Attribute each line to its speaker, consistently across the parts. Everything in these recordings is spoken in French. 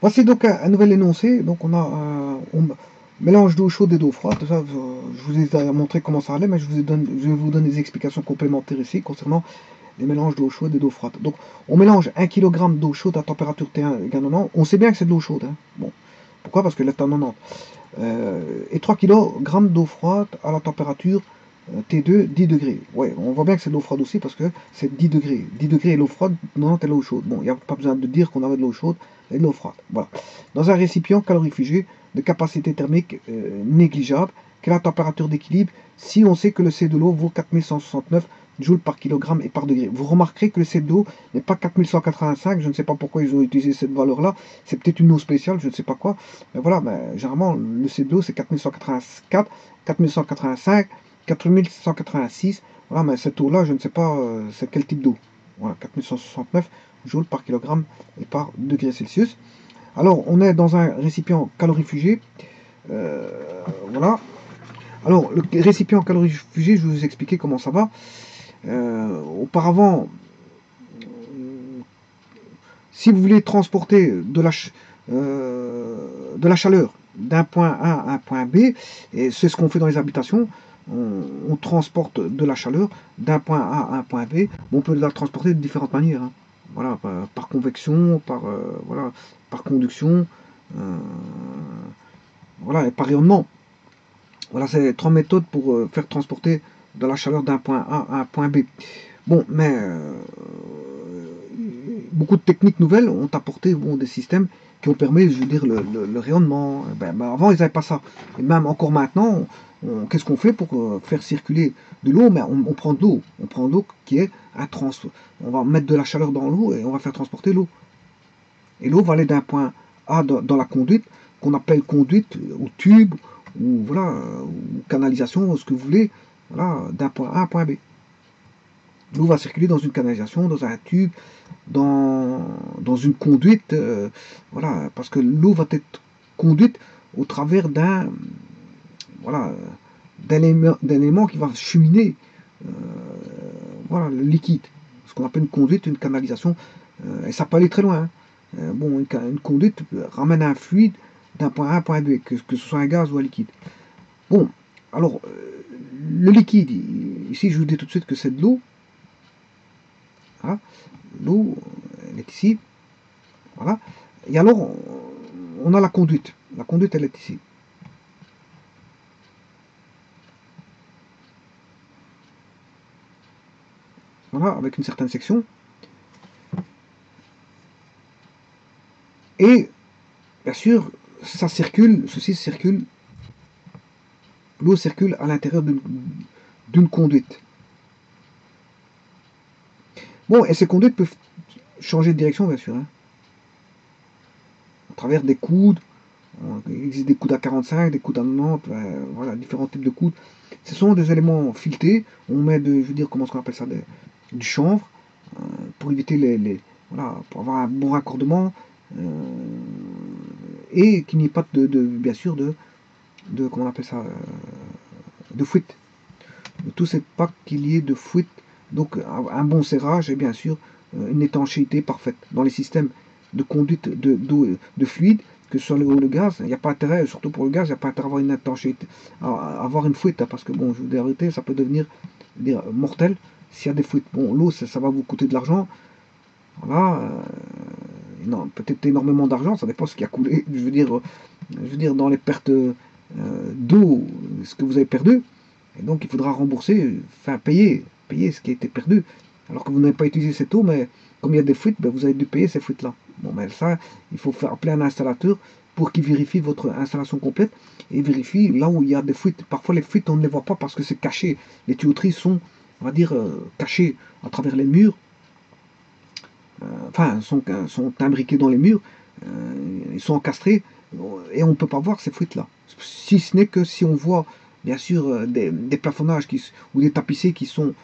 Speaker 1: Voici donc un, nouvel énoncé. Donc on a un mélange d'eau chaude et d'eau froide. Ça, je vous ai montré comment ça allait, mais je, vous donne, vous donner des explications complémentaires ici concernant les mélanges d'eau chaude et d'eau froide. Donc on mélange 1 kg d'eau chaude à température T1 égale 90. On sait bien que c'est de l'eau chaude. Hein. Pourquoi? Parce que est à 90. Euh, et 3 kg d'eau froide à la température T2, 10 degrés. Ouais, on voit bien que c'est de l'eau froide aussi parce que c'est 10 degrés. 10 degrés et l'eau froide, non, c'est l'eau chaude. Bon, il n'y a pas besoin de dire qu'on avait de l'eau chaude et de l'eau froide. Voilà. Dans un récipient calorifugé de capacité thermique euh, négligeable, quelle est la température d'équilibre si on sait que le C de l'eau vaut 4169 joules par kilogramme et par degré? Vous remarquerez que le C de l'eau n'est pas 4185, je ne sais pas pourquoi ils ont utilisé cette valeur-là, c'est peut-être une eau spéciale, je ne sais pas quoi. Mais voilà, mais généralement, le C de l'eau c'est 4184, 4185, 4186. Voilà, mais cette eau-là, je ne sais pas euh, c'est quel type d'eau. Voilà, 4169 joules par kilogramme et par degré Celsius. Alors, on est dans un récipient calorifugé. Euh, voilà. Alors, le récipient calorifugé, je vais vous expliquer comment ça va. Euh, auparavant, si vous voulez transporter de la, de la chaleur d'un point A à un point B, et c'est ce qu'on fait dans les habitations, on, transporte de la chaleur d'un point A à un point B. on peut la transporter de différentes manières. Hein. Voilà, par, convection, par, euh, voilà, par conduction, euh, voilà, et par rayonnement. Voilà, c'est trois méthodes pour euh, faire transporter de la chaleur d'un point A à un point B. Bon, mais beaucoup de techniques nouvelles ont apporté des systèmes qui ont permis, je veux dire, le, rayonnement. Ben, ben, avant, ils n'avaient pas ça. Et même encore maintenant, qu'est-ce qu'on fait pour euh, faire circuler de l'eau? On, prend de l'eau. On prend de l'eau qui est un trans. On va mettre de la chaleur dans l'eau et on va faire transporter l'eau. Et l'eau va aller d'un point A dans, la conduite, qu'on appelle conduite, ou tube, ou voilà, ou canalisation, ce que vous voulez, d'un point A à un point B. L'eau va circuler dans une canalisation, dans un tube, dans, une conduite, euh, voilà, parce que l'eau va être conduite au travers d'un voilà, d'éléments qui va cheminer euh, voilà, le liquide. Ce qu'on appelle une conduite, une canalisation. Euh, et ça peut aller très loin. Hein. Euh, bon, une, conduite ramène un fluide d'un point A à un point B, que, ce soit un gaz ou un liquide. Bon, alors, le liquide, ici je vous dis tout de suite que c'est de l'eau. L'eau, elle est ici. Voilà. Et alors, on a la conduite. La conduite, elle est ici. Avec une certaine section. Et, bien sûr, ça circule, ceci circule, l'eau circule à l'intérieur d'une conduite. Bon, et ces conduites peuvent changer de direction, bien sûr. Hein. À travers des coudes, il existe des coudes à 45, des coudes à 90, voilà, différents types de coudes. Ce sont des éléments filetés. On met de, je veux dire, comment qu'on appelle ça, des, du chanvre euh, pour éviter les, voilà, pour avoir un bon raccordement euh, et qu'il n'y ait pas de, bien sûr de, de comment on appelle ça euh, de fuite. tout c'est pas qu'il y ait de fuite. Donc un bon serrage et bien sûr une étanchéité parfaite dans les systèmes de conduite de, de fluide que ce soit le, le gaz, il n'y a pas intérêt, surtout pour le gaz, il n'y a pas intérêt à avoir une étanchéité, à avoir une fuite, hein, parce que bon, je vous dis ça peut devenir mortel s'il y a des fuites, bon, l'eau, ça, va vous coûter de l'argent. Voilà. Euh, peut-être énormément d'argent, ça dépend ce qui a coulé. Je veux dire, je veux dire dans les pertes euh, d'eau, ce que vous avez perdu. Et donc, il faudra rembourser, enfin, payer, payer ce qui a été perdu. Alors que vous n'avez pas utilisé cette eau, mais comme il y a des fuites, ben, vous avez dû payer ces fuites-là. Bon, mais ça, il faut faire appeler un installateur pour qu'il vérifie votre installation complète et vérifie là où il y a des fuites. Parfois, les fuites, on ne les voit pas parce que c'est caché. Les tuyauteries sont on va dire, euh, cachés à travers les murs, euh, enfin, sont, sont imbriqués dans les murs, euh, ils sont encastrés, et on ne peut pas voir ces fuites-là. Si ce n'est que si on voit, bien sûr, des, plafonnages qui, ou des tapissés qui sont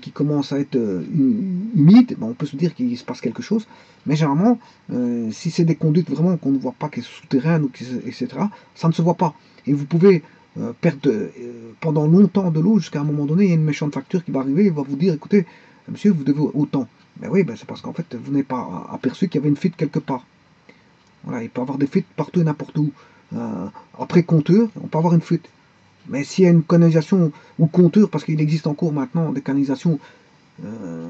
Speaker 1: qui commencent à être humides, ben, on peut se dire qu'il se passe quelque chose. Mais généralement, si c'est des conduites vraiment qu'on ne voit pas, qui sont souterraines, ou etc., ça ne se voit pas. Et vous pouvez euh, perdre euh, pendant longtemps de l'eau jusqu'à un moment donné, il y a une méchante facture qui va arriver, il va vous dire écoutez, monsieur, vous devez autant. Mais oui, ben c'est parce qu'en fait, vous n'avez pas aperçu qu'il y avait une fuite quelque part. Voilà, il peut avoir des fuites partout et n'importe où. Euh, après compteur, on peut avoir une fuite. Mais s'il y a une canalisation ou compteur, parce qu'il existe encore maintenant des canalisations, euh,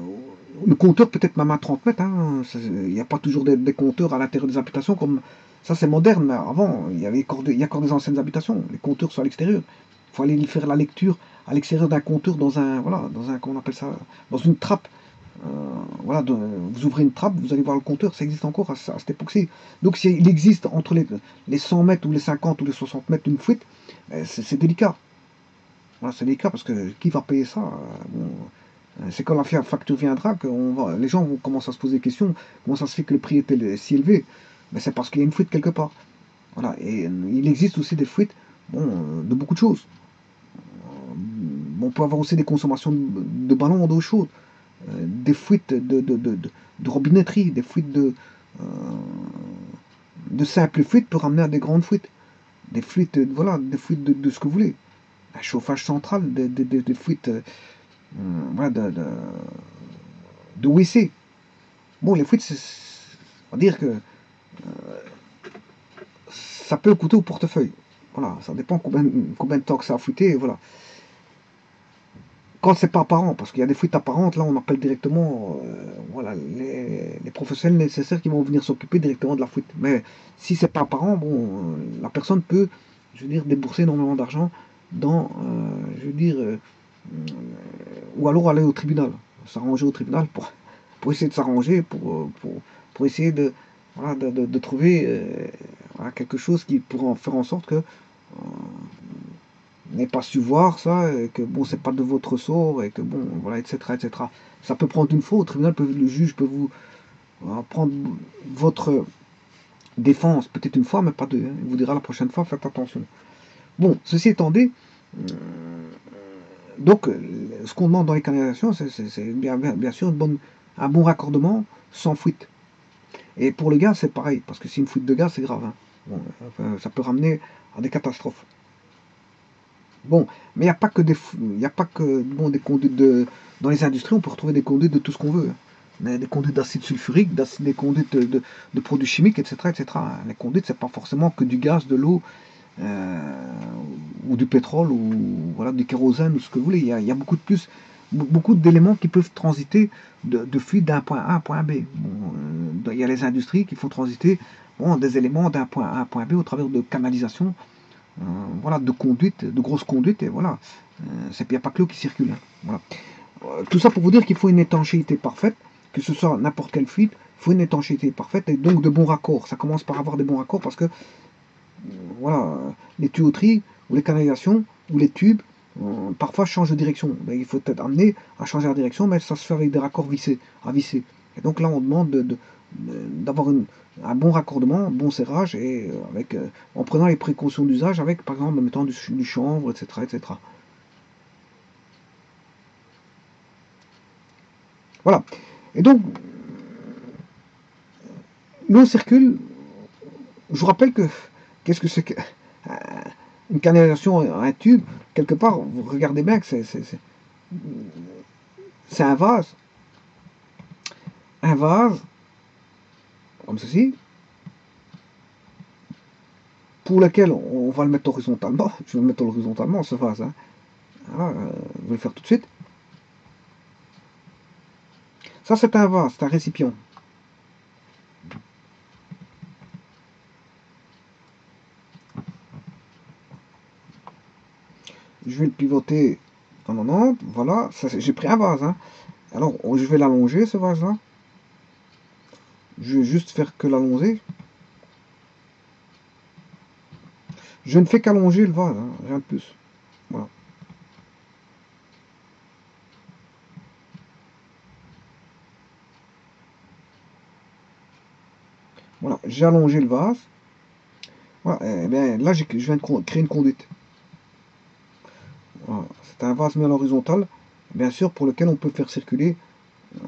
Speaker 1: le compteur peut-être même à 30 mètres, hein, il n'y a pas toujours des, compteurs à l'intérieur des habitations, comme ça c'est moderne, mais avant il y avait il y a encore des anciennes habitations, les compteurs sont à l'extérieur. Il faut aller faire la lecture à l'extérieur d'un compteur dans un, voilà, dans un, appelle ça, dans une trappe. Euh, voilà, vous ouvrez une trappe, vous allez voir le compteur, ça existe encore à, cette époque-ci. Donc s'il existe entre les, les 100 mètres ou les 50 ou les 60 mètres d'une fuite, ben, c'est délicat. Voilà, c'est délicat parce que qui va payer ça euh, C'est quand la facture viendra que les gens vont commencer à se poser des questions. Comment ça se fait que le prix était si élevé? Mais C'est parce qu'il y a une fuite quelque part. Voilà, et il existe aussi des fuites bon, de beaucoup de choses. On peut avoir aussi des consommations de, ballons d'eau chaude, euh, des fuites de, de, robinetterie, des fuites de, euh, de simples fuites pour ramener à des grandes fuites. Des fuites, voilà, des fuites de, ce que vous voulez. Un chauffage central, des, des, fuites euh, voilà, de, de, WC. Bon, les fuites, on va dire que ça peut coûter au portefeuille. Voilà, ça dépend combien, combien de temps que ça a fuité, voilà. Quand c'est pas apparent, parce qu'il y a des fuites apparentes, là on appelle directement euh, voilà, les, professionnels nécessaires qui vont venir s'occuper directement de la fuite. Mais si c'est pas apparent, bon, euh, la personne peut, je veux dire, débourser énormément d'argent dans, euh, je veux dire, ou alors aller au tribunal, s'arranger au tribunal pour, pour essayer de s'arranger, pour, pour, essayer de, de, trouver quelque chose qui pourra faire en sorte que n'ait pas su voir ça, et que bon, c'est pas de votre sort, et que bon, voilà, etc., etc. Ça peut prendre une fois, au tribunal, peut, le juge peut vous euh, prendre votre défense, peut-être une fois, mais pas deux. Hein. Il vous dira la prochaine fois, faites attention. Bon, ceci étant dit, euh, donc, ce qu'on demande dans les canalisations, c'est bien, sûr une un bon raccordement sans fuite. Et pour le gaz, c'est pareil, parce que si une fuite de gaz, c'est grave. Hein. ça peut ramener à des catastrophes. Bon, mais il n'y a pas que des, il a pas que bon, des conduites de, dans les industries, on peut retrouver des conduites de tout ce qu'on veut. Hein. Des conduites d'acide sulfurique, des conduites de, produits chimiques, etc., etc. Les conduites, c'est pas forcément que du gaz, de l'eau, euh, ou du pétrole, ou voilà, du kérosène, ou ce que vous voulez. Il y y a beaucoup de plus, beaucoup d'éléments qui peuvent transiter de, fuite d'un point A à un point B. Euh, il y a les industries qui font transiter des éléments d'un point A à un point B au travers de canalisations euh, voilà, de conduite, de grosses conduites, et voilà. Euh, il n'y a pas que l'eau qui circule. Hein. Voilà. Euh, tout ça pour vous dire qu'il faut une étanchéité parfaite, que ce soit n'importe quelle fuite, il faut une étanchéité parfaite et donc de bons raccords. Ça commence par avoir des bons raccords parce que voilà, les tuyauteries ou les canalisations ou les tubes parfois changent de direction. Ben, il faut être amené à changer la direction, mais ça se fait avec des raccords vissés, à visser. Et donc là, on demande d'avoir un bon raccordement, un bon serrage, et euh, avec, euh, en prenant les précautions d'usage avec, par exemple, en mettant du, chanvre, etc., etc. Voilà. Et donc, l'eau circule. Je vous rappelle que, qu'est-ce que c'est que une canalisation, un tube, quelque part, vous regardez bien que c'est, un vase. Un vase comme ceci, pour lequel on va le mettre horizontalement. Je vais le mettre horizontalement ce vase. Hein. Euh, je vais le faire tout de suite. Ça, c'est un vase, c'est un récipient. Je vais le pivoter en 90. Voilà, j'ai pris un vase. Hein. Alors, je vais l'allonger, ce vase-là. Je vais juste faire que l'allonger. Je ne fais qu'allonger le vase, hein, rien de plus. Voilà. Voilà, j'ai allongé le vase. Voilà, eh bien, là, je viens de créer une conduite. C'est un vase mis à l'horizontale, bien sûr, pour lequel on peut faire circuler. Euh,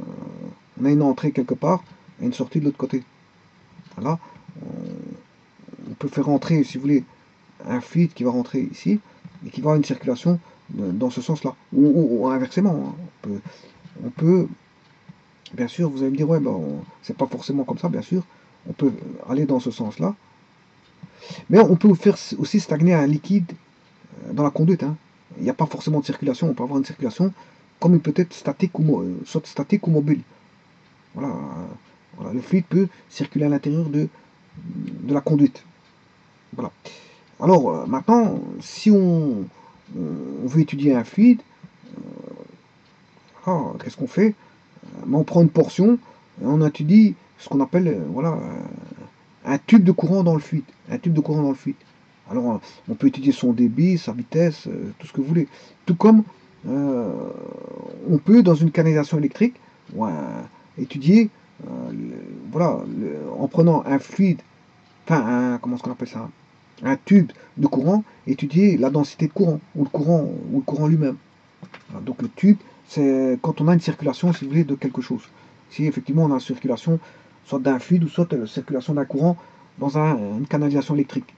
Speaker 1: on a une entrée quelque part, une sortie de l'autre côté. Voilà. On peut faire rentrer, si vous voulez, un fluide qui va rentrer ici et qui va avoir une circulation dans ce sens-là. Ou, inversement. Hein. On, peut, bien sûr, vous allez me dire, ouais, ben, c'est pas forcément comme ça, bien sûr. on peut aller dans ce sens-là. Mais on peut faire aussi stagner un liquide euh, dans la conduite. Hein. Il n'y a pas forcément de circulation, on peut avoir une circulation comme il peut être statique ou, soit statique ou mobile. Voilà, le fluide peut circuler à l'intérieur de, la conduite. Voilà. Alors euh, maintenant, si on, on, veut étudier un fluide, euh, qu'est-ce qu'on fait? Ben, On prend une portion et on étudie ce qu'on appelle voilà. Un tube de courant dans le fluide. Alors, on peut étudier son débit, sa vitesse, euh, tout ce que vous voulez. Tout comme euh, on peut, dans une canalisation électrique, étudier, euh, voilà, en prenant un fluide, enfin, un, comment qu'on appelle ça Un tube de courant, étudier la densité de courant, ou le courant, ou le courant lui-même. Donc, le tube, c'est quand on a une circulation, si vous voulez, de quelque chose. Si effectivement on a une circulation soit d'un fluide ou soit la circulation d'un courant dans une canalisation électrique.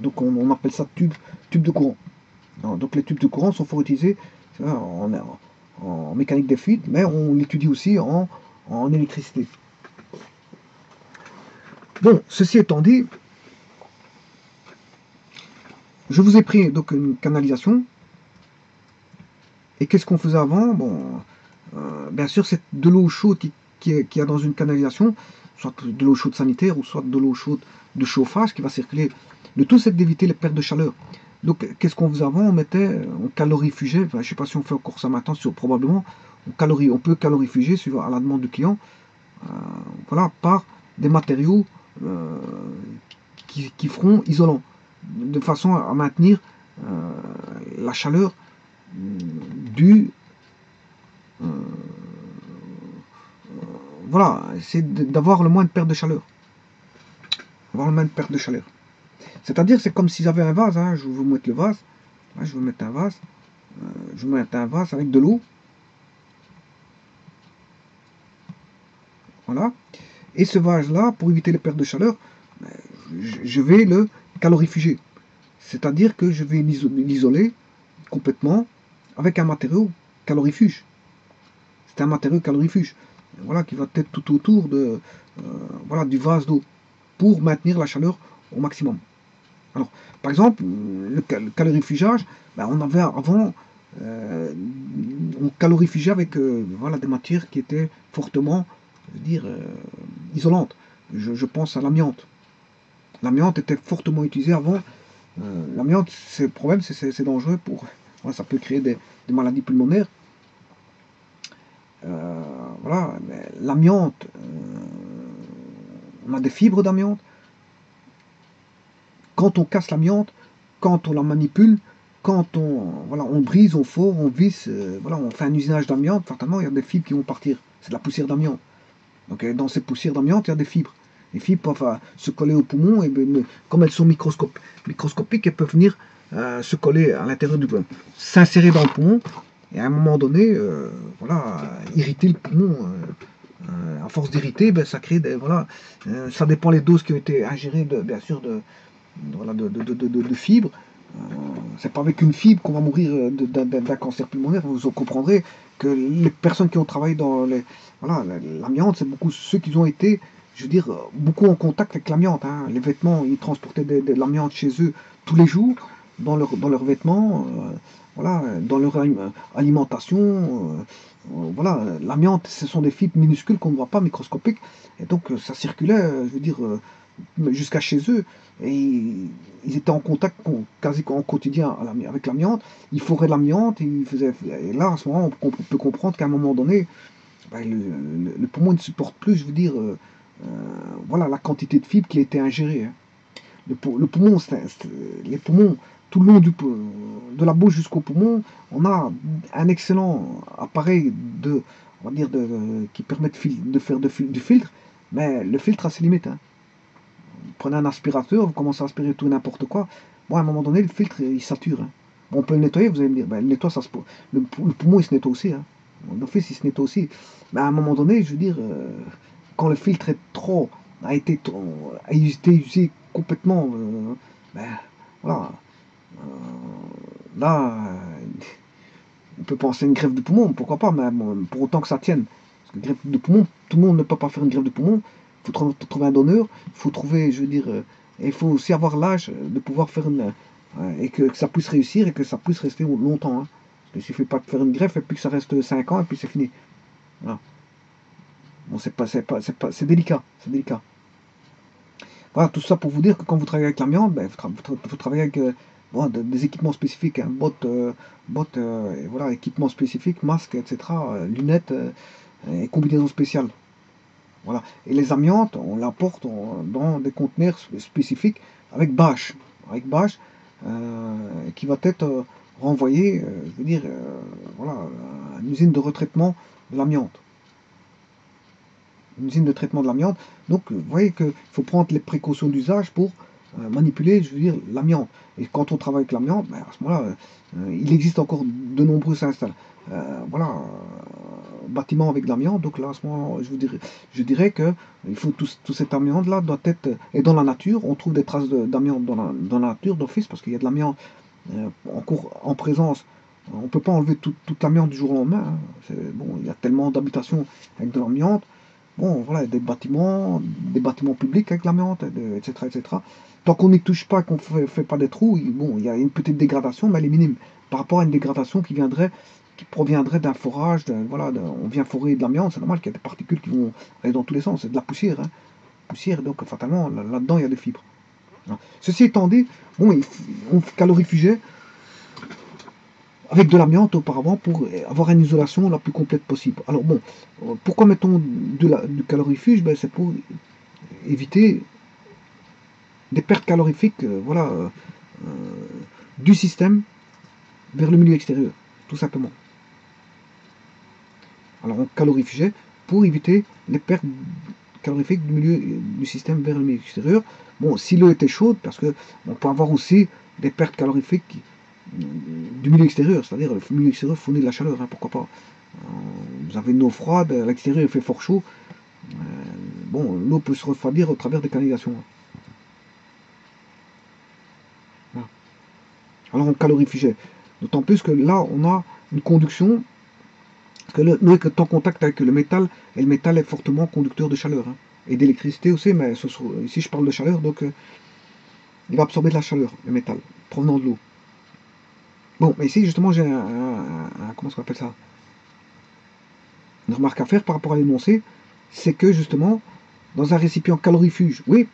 Speaker 1: Donc on, appelle ça tube, tube de courant. donc les tubes de courant sont fort utilisés en, en, mécanique des fluides, mais on l'étudie aussi en, électricité. Bon, ceci étant dit, je vous ai pris donc une canalisation. Et qu'est-ce qu'on faisait avant? Bon, euh, bien sûr, c'est de l'eau chaude qui qui, a dans une canalisation, soit de l'eau chaude sanitaire ou soit de l'eau chaude de chauffage qui va circuler. Le tout, c'est d'éviter les pertes de chaleur. Donc, qu'est-ce qu'on faisait avant? On mettait, on calorifugeait, je ne sais pas si on fait encore ça maintenant, probablement, on, peut calorifuger, suivant à la demande du client, euh, voilà, par des matériaux euh, qui, feront isolant, de façon à maintenir euh, la chaleur du voilà, c'est d'avoir le moins de perte de chaleur. Avoir le moins de perte de chaleur. C'est-à-dire, c'est comme si j'avais un vase, hein, je vais vous mettre le vase, je vais mettre un vase, euh, je vais mettre un vase avec de l'eau. Voilà. Et ce vase-là, pour éviter les pertes de chaleur, ben, je vais le calorifuger. C'est-à-dire que je vais l'isoler complètement avec un matériau calorifuge. C'est un matériau calorifuge voilà, qui va être tout autour de, euh, voilà, du vase d'eau pour maintenir la chaleur au maximum. Alors, par exemple, le, calorifugeage, ben, on avait avant, euh, on calorifugeait avec euh, voilà, des matières qui étaient fortement dire, isolantes. Je, pense à l'amiante. L'amiante était fortement utilisée avant. l'amiante, c'est le problème, c'est dangereux pour. ça peut créer des maladies pulmonaires. Euh, voilà, l'amiante, euh, on a des fibres d'amiante. Quand on casse l'amiante, quand on la manipule, quand on, voilà, on brise, on fore, on visse, euh, voilà, on fait un usinage d'amiante, fatalement, il y a des fibres qui vont partir. C'est de la poussière d'amiante. Donc dans ces poussières d'amiante, il y a des fibres. Les fibres peuvent se coller au poumon, et comme elles sont microscopiques, elles peuvent venir se coller à l'intérieur du poumon, s'insérer dans le poumon, et à un moment donné, euh, voilà, irriter le poumon. Euh, euh, à force d'irriter, ben, ça crée des. Voilà, ça dépend les doses qui ont été ingérées, bien sûr, de, voilà, de, de, fibres. c'est pas avec une fibre qu'on va mourir d'un cancer pulmonaire. Vous comprendrez que les personnes qui ont travaillé dans les, voilà, l'amiante, c'est beaucoup ceux qui ont été, je veux dire, beaucoup en contact avec l'amiante. Hein. Les vêtements, ils transportaient de, l'amiante chez eux tous les jours dans, dans leurs vêtements voilà, dans leur alimentation. Euh, euh, voilà, l'amiante, ce sont des fibres minuscules qu'on ne voit pas, microscopiques. Et donc, euh, ça circulait, je veux dire, jusqu'à chez eux. Et ils étaient en contact quasi en quotidien avec l'amiante. Ils foraient l'amiante. Et, là, à ce moment, on peut comprendre qu'à un moment donné, ben, le, poumon ne supporte plus, je veux dire, voilà, la quantité de fibres qui a été ingérée. Hein. Le, le, poumon, les poumons, tout le long du, de la bouche jusqu'au poumon, on a un excellent appareil de, on va dire de, qui permet de, faire de, du filtre, mais le filtre a ses limites. Hein. Prenez un aspirateur, vous commencez à aspirer tout n'importe quoi. Bon, à un moment donné, le filtre, il sature. Hein. on peut le nettoyer, vous allez me dire, ben, le, nettoie, ça le, poumon, il se nettoie aussi. Hein. L'office, il se nettoie aussi. Mais à un moment donné, je veux dire, euh, quand le filtre est trop, a été, a été usé complètement, euh, ben, voilà, euh, là, on peut penser à une grève de poumon, pourquoi pas, mais pour autant que ça tienne. Parce que grève de poumon, tout le monde ne peut pas faire une grève de poumon. Faut trouver un donneur, il faut trouver, je veux dire, euh, il faut aussi avoir l'âge de pouvoir faire une. Euh, et que, ça puisse réussir et que ça puisse rester longtemps. Il ne suffit pas de faire une greffe et puis que ça reste 5 ans et puis c'est fini. Bon, c'est pas, c'est pas, c'est pas, c'est délicat, c'est délicat. Voilà, tout ça pour vous dire que quand vous travaillez avec l'amiante, ben, vous, travaillez avec euh, des équipements spécifiques, hein, bottes, bottes voilà, équipements spécifiques, masques, etc., lunettes et combinaisons spéciales. Voilà. Et les amiantes, on l'apporte dans des conteneurs spécifiques avec bâche, avec bâche euh, qui va être euh, renvoyé, euh, je veux dire, voilà, à une usine de retraitement de l'amiante. Une usine de traitement de l'amiante. Donc, vous voyez qu'il faut prendre les précautions d'usage pour manipuler, je veux dire, l'amiante. Et quand on travaille avec l'amiante, ben, à ce moment-là, il existe encore de nombreux installations. voilà, bâtiment avec l'amiante. Donc là, à ce moment, je, vous dirais, je dirais que il faut tout, tout cet amiante-là doit être. Et dans la nature, on trouve des traces d'amiante dans la, dans la nature d'office parce qu'il y a de l'amiante euh, en présence. On ne peut pas enlever toute l'amiante du jour au lendemain. Hein. Bon, il y a tellement d'habitations avec de l'amiante. Bon, voilà, des bâtiments, des bâtiments publics avec l'amiante, etc., etc. Tant qu'on n'y touche pas, qu'on ne fait, fait, pas des trous, bon, il y a une petite dégradation, mais elle est minime par rapport à une dégradation qui viendrait qui proviendrait d'un forage, voilà, on vient forer de l'amiante, c'est normal qu'il y ait des particules qui vont aller dans tous les sens, c'est de la poussière. Hein. Poussière, donc fatalement, là-dedans, il y a des fibres. Ceci étant dit, on calorifugait avec de l'amiante auparavant pour avoir une isolation la plus complète possible. Alors bon, pourquoi mettons de du calorifuge ben, C'est pour éviter des pertes calorifiques euh, voilà, euh, du système vers le milieu extérieur, tout simplement. Alors on calorifugait pour éviter les pertes calorifiques du milieu du système vers le milieu extérieur. Bon, si l'eau était chaude, parce que on peut avoir aussi des pertes calorifiques du milieu extérieur, c'est-à-dire le milieu extérieur fournit de la chaleur, hein, pourquoi pas. Euh, vous avez une eau froide, à l'extérieur il fait fort chaud. Euh, bon, l'eau peut se refroidir au travers des canalisations. Alors on calorifugait. D'autant plus que là, on a une conduction que l'eau est en contact avec le métal, et le métal est fortement conducteur de chaleur, hein. et d'électricité aussi, mais ici je parle de chaleur, donc euh, il va absorber de la chaleur, le métal, provenant de l'eau. Bon, mais ici justement j'ai un, comment appelle ça? Une remarque à faire par rapport à l'énoncé, c'est que justement, dans un récipient calorifuge, oui,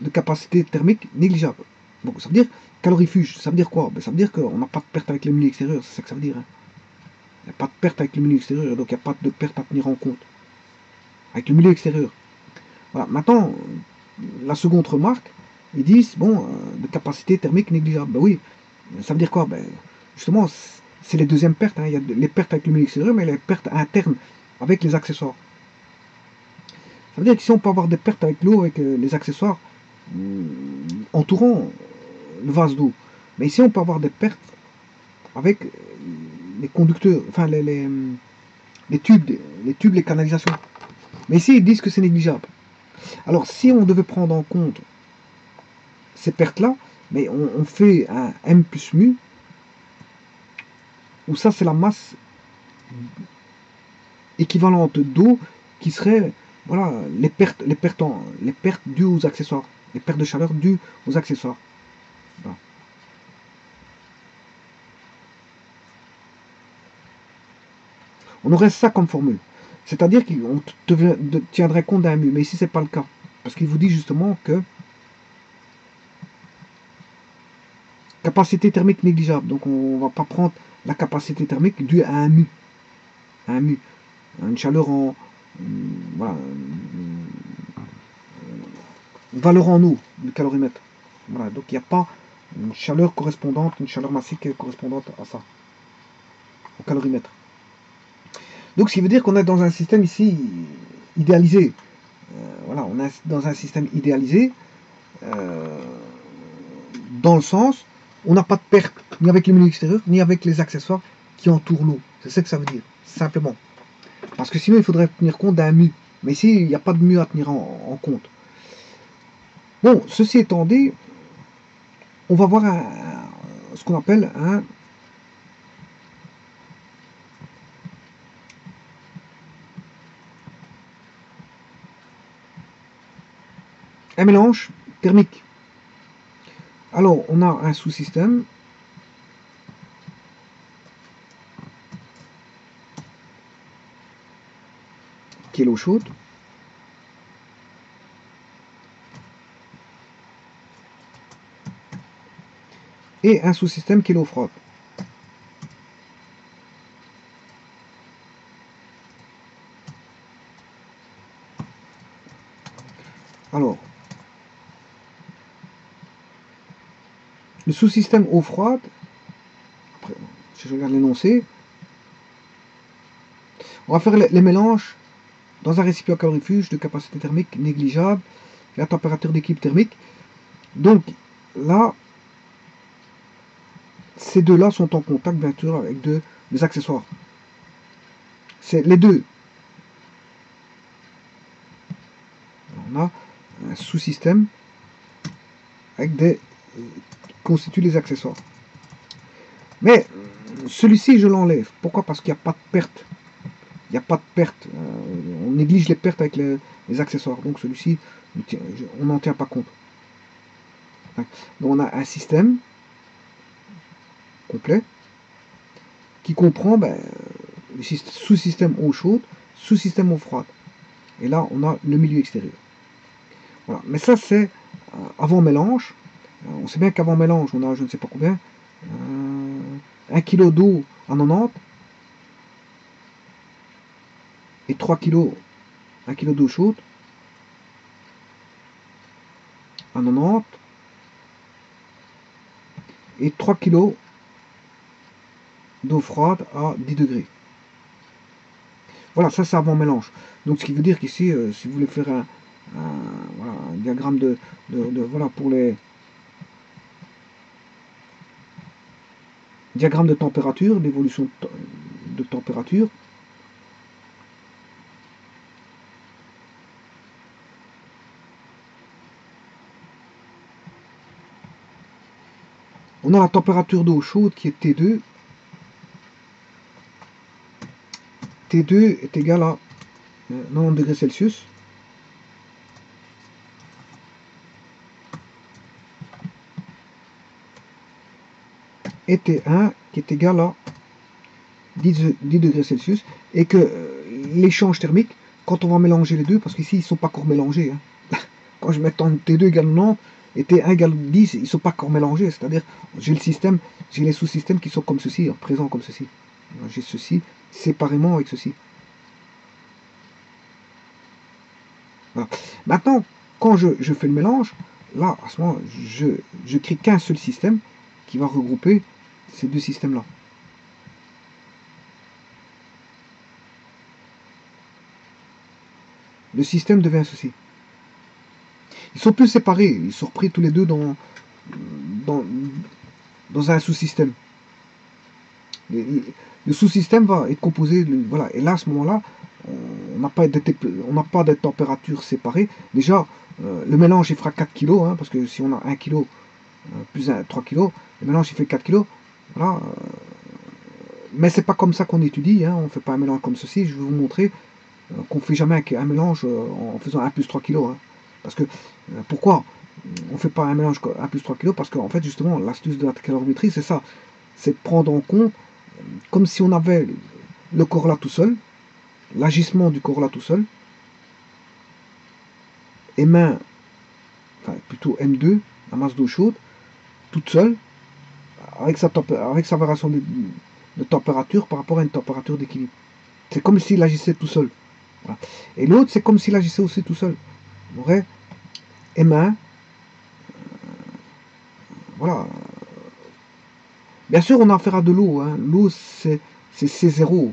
Speaker 1: de capacité thermique négligeable. Bon, ça veut dire calorifuge, ça veut dire quoi? Ben, Ça veut dire qu'on n'a pas de perte avec le milieu extérieur, c'est ça que ça veut dire. Hein. Il n'y a pas de perte avec le milieu extérieur, donc il n'y a pas de perte à tenir en compte. Avec le milieu extérieur. Voilà. Maintenant, la seconde remarque, ils disent, bon, euh, de capacité thermique négligeable. Ben oui, ça veut dire quoi? Ben, Justement, c'est les deuxièmes pertes. Hein. Il y a les pertes avec le milieu extérieur, mais les pertes internes avec les accessoires. Ça veut dire que si on peut avoir des pertes avec l'eau, avec euh, les accessoires euh, entourant le vase d'eau, mais ici on peut avoir des pertes avec les conducteurs, enfin les, les, tubes, les tubes, les canalisations. Mais ici, ils disent que c'est négligeable. Alors, si on devait prendre en compte ces pertes-là, mais on, fait un M plus mu, où ça, c'est la masse équivalente d'eau qui serait, voilà, les pertes, les pertes, les pertes dues aux accessoires, les pertes de chaleur dues aux accessoires. On aurait ça comme formule. C'est-à-dire qu'on tiendrait compte d'un mu. Mais ici, ce n'est pas le cas. Parce qu'il vous dit justement que capacité thermique négligeable. Donc on ne va pas prendre la capacité thermique due à un mu. Un mu. Une chaleur en. Voilà. Une valeur en eau du calorimètre. Voilà. Donc il n'y a pas une chaleur correspondante, une chaleur massique correspondante à ça. Au calorimètre. Donc, ce qui veut dire qu'on est dans un système ici idéalisé. Euh, voilà, on est dans un système idéalisé, euh, dans le sens, on n'a pas de perte ni avec le milieu extérieur, ni avec les accessoires qui entourent l'eau. C'est ça que ça veut dire, simplement. Parce que sinon, il faudrait tenir compte d'un mu. Mais ici, il n'y a pas de mu à tenir en, compte. Bon, ceci étant dit, on va voir ce qu'on appelle un un mélange thermique. Alors, on a un sous-système qui est l'eau chaude. Et un sous-système qui est l'eau froide. Alors, le sous-système eau froide, après, si je regarde l'énoncé, on va faire les, mélanges dans un récipient calorifuge de capacité thermique négligeable, la température d'équipe thermique. Donc là, ces deux-là sont en contact bien sûr avec deux, des accessoires. C'est les deux. On a un sous-système avec des constituent les accessoires. Mais celui-ci, je l'enlève. Pourquoi? Parce qu'il n'y a pas de perte. Il n'y a pas de perte. Euh, on néglige les pertes avec les, accessoires. Donc celui-ci, on n'en tient pas compte. Donc on a un système complet qui comprend ben, sous-système eau chaude, sous-système eau froide. Et là, on a le milieu extérieur. Mais ça, c'est euh, avant mélange. Euh, on sait bien qu'avant mélange, on a je ne sais pas combien, 1 euh, kg d'eau en 90 et 3 kg, 1 kg d'eau chaude en 90 et 3 kg d'eau froide à 10 degrés. Voilà, ça c'est avant mélange. Donc ce qui veut dire qu'ici, si vous voulez faire un, un, diagramme de, voilà pour les diagramme de température, d'évolution de température. On a la température d'eau chaude qui est T2. T2 est égal à 90 euh, degrés Celsius. Et T1 qui est égal à 10, degrés Celsius et que euh, l'échange thermique, quand on va mélanger les deux, parce qu'ici ils ne sont pas encore mélangés, hein. quand je mets T2 égale 90 et T1 égale 10, ils ne sont pas encore mélangés, c'est-à-dire j'ai le système, j'ai les sous-systèmes qui sont comme ceci, hein, présents comme ceci. J'ai ceci séparément avec ceci. Maintenant, quand je, fais le mélange, là, à ce moment, je, je crée qu'un seul système qui va regrouper ces deux systèmes-là. Le système devient ceci. Ils sont plus séparés, ils sont repris tous les deux dans, dans, dans un sous-système. Le sous-système va être composé, voilà, et là à ce moment-là, on n'a pas, pas de température séparée. Déjà, euh, le mélange il fera 4 kg, hein, parce que si on a 1 kg euh, plus 1, 3 kg, le mélange il fait 4 kg. Voilà. Euh, mais c'est pas comme ça qu'on étudie, hein. on ne fait pas un mélange comme ceci. Je vais vous montrer euh, qu'on ne fait jamais un mélange euh, en faisant 1 plus 3 kg. Hein. Parce que, pourquoi on ne fait pas un mélange 1 plus 3 kg Parce qu'en fait, justement, l'astuce de la calorimétrie, c'est ça. C'est prendre en compte, comme si on avait le corps là tout seul, l'agissement du corps là tout seul, et main, enfin plutôt M2, la masse d'eau chaude, toute seule, avec sa, avec sa variation de, température par rapport à une température d'équilibre. C'est comme s'il agissait tout seul. Et l'autre, c'est comme s'il agissait aussi tout seul. Aurait M1. Euh, voilà. Bien sûr, on a affaire à de l'eau. Hein. L'eau, c'est C0.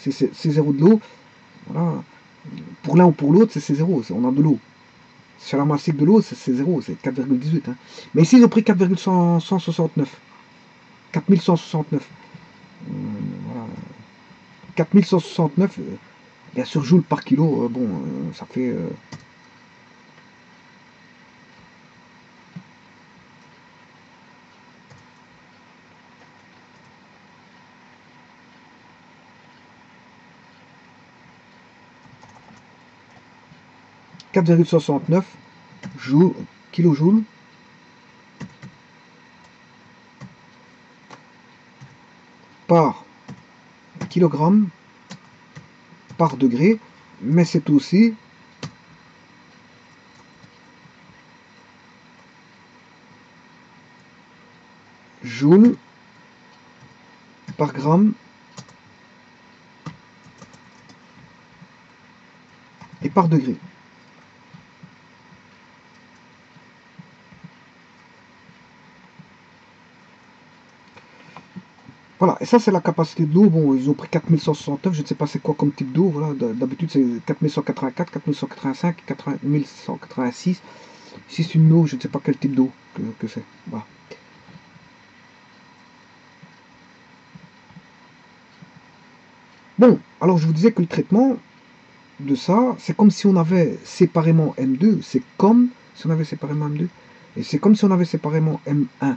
Speaker 1: C'est C0 de l'eau. Voilà. Pour l'un ou pour l'autre, c'est C0. On a de l'eau. Sur la massique de l'eau, c'est 0, c'est 4,18. Hein. Mais ici, ils ont pris 4,169. 4169. Euh, voilà. 4169, euh, bien sûr, joules par kilo, euh, bon, ça fait... 4,69 joule, kilojoule par kilogramme par degré, mais c'est aussi joule par gramme et par degré. Voilà, et ça c'est la capacité d'eau. Bon, ils ont pris 4169, je ne sais pas c'est quoi comme type d'eau. Voilà, d'habitude c'est 4184, 4185, 4186. Si c'est une eau, je ne sais pas quel type d'eau que, c'est. Voilà. Bon, alors je vous disais que le traitement de ça, c'est comme si on avait séparément M2, c'est comme si on avait séparément M2, et c'est comme si on avait séparément M1.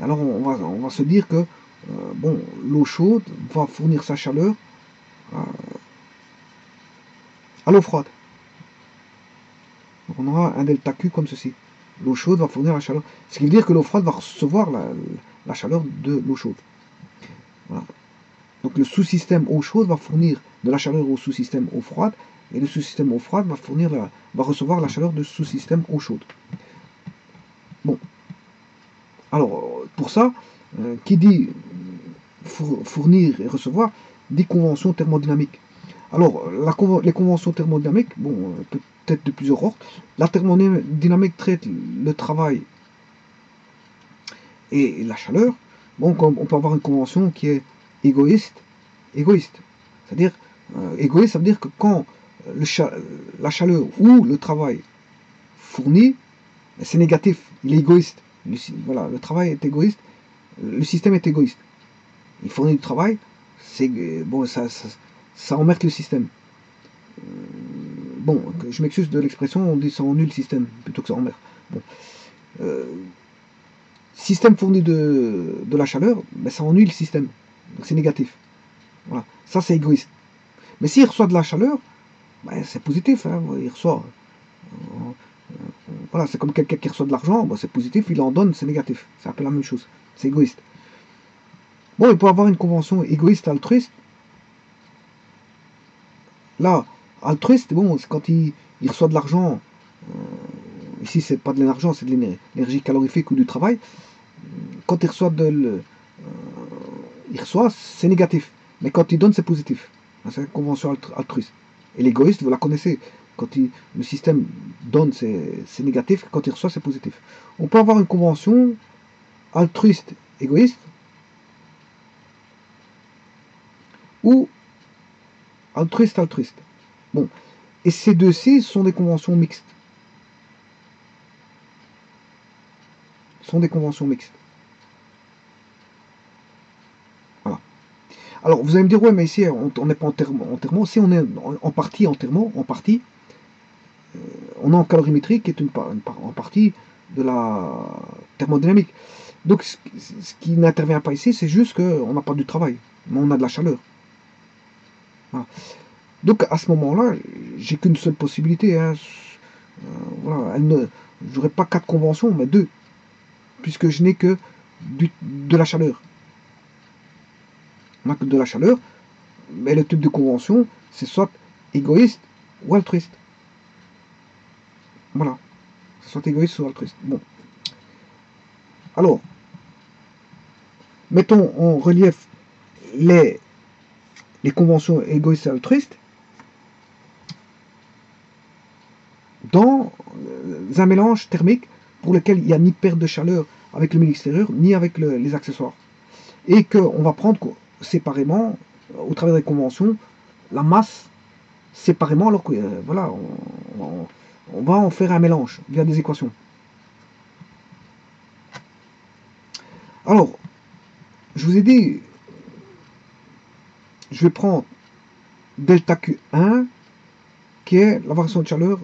Speaker 1: Alors on va, on va se dire que euh, bon, l'eau chaude va fournir sa chaleur euh, à l'eau froide. On aura un delta Q comme ceci. L'eau chaude va fournir la chaleur. Ce qui veut dire que l'eau froide va recevoir la, chaleur de l'eau chaude. Donc le sous-système eau chaude va fournir de la chaleur au sous-système eau froide. Et le sous-système eau froide va recevoir la chaleur du sous-système eau chaude. Bon. Alors, pour ça, euh, qui dit fournir et recevoir des conventions thermodynamiques. Alors, les conventions thermodynamiques, bon, euh, peut-être de plusieurs ordres. La thermodynamique traite le travail et la chaleur. On peut avoir une convention qui est égoïste, égoïste. C'est-à-dire, euh, égoïste, ça veut dire que quand la chaleur ou le travail fourni, c'est négatif, il est égoïste. voilà, le travail est égoïste, le système est égoïste il fournit du travail, c'est bon, ça, ça, emmerde le système. Euh, bon, je m'excuse de l'expression, on dit ça ennuie le système plutôt que ça emmerde. Bon. Euh, système fourni de, la chaleur, ben, ça ennuie le système. Donc c'est négatif. Voilà. Ça c'est égoïste. Mais s'il reçoit de la chaleur, ben, c'est positif. Hein. Il reçoit. Euh, voilà, c'est comme quelqu'un qui reçoit de l'argent, ben, c'est positif, il en donne, c'est négatif. C'est un peu la même chose. C'est égoïste. Bon, il peut avoir une convention égoïste altruiste. Là, altruiste, bon, c'est quand il, reçoit de l'argent. Euh, ici, c'est pas de l'argent, c'est de l'énergie calorifique ou du travail. Quand il reçoit de euh, il reçoit, c'est négatif. Mais quand il donne, c'est positif. C'est une convention altruiste. Et l'égoïste, vous la connaissez. Quand le système donne, c'est négatif. Quand il reçoit, c'est positif. On peut avoir une convention altruiste, égoïste, ou altruiste altruiste. Bon, et ces deux-ci sont des conventions mixtes. sont des conventions mixtes. Voilà. Alors vous allez me dire, ouais, mais ici on n'est pas en si on est en, partie enterrement, en partie, euh, on est en calorimétrie qui est une, en partie de la thermodynamique. Donc ce, qui n'intervient pas ici, c'est juste qu'on n'a pas du travail, mais on a de la chaleur. Donc à ce moment-là, j'ai qu'une seule possibilité. Hein. Euh, voilà, ne, j'aurai pas quatre conventions, mais deux, puisque je n'ai que de la chaleur. On n'a que de la chaleur, mais le type de convention, c'est soit égoïste ou altruiste. Voilà. Soit égoïste ou altruiste. Bon. Alors, mettons en relief les conventions égoïstes et altruistes dans un mélange thermique pour lequel il n'y a ni perte de chaleur avec le milieu extérieur, ni avec les accessoires. Et qu'on va prendre séparément, au travers des conventions, la masse séparément, alors que euh, voilà, on, va en faire un mélange via des équations. Alors, je vous ai dit, je vais prendre delta Q1 qui est la variation de chaleur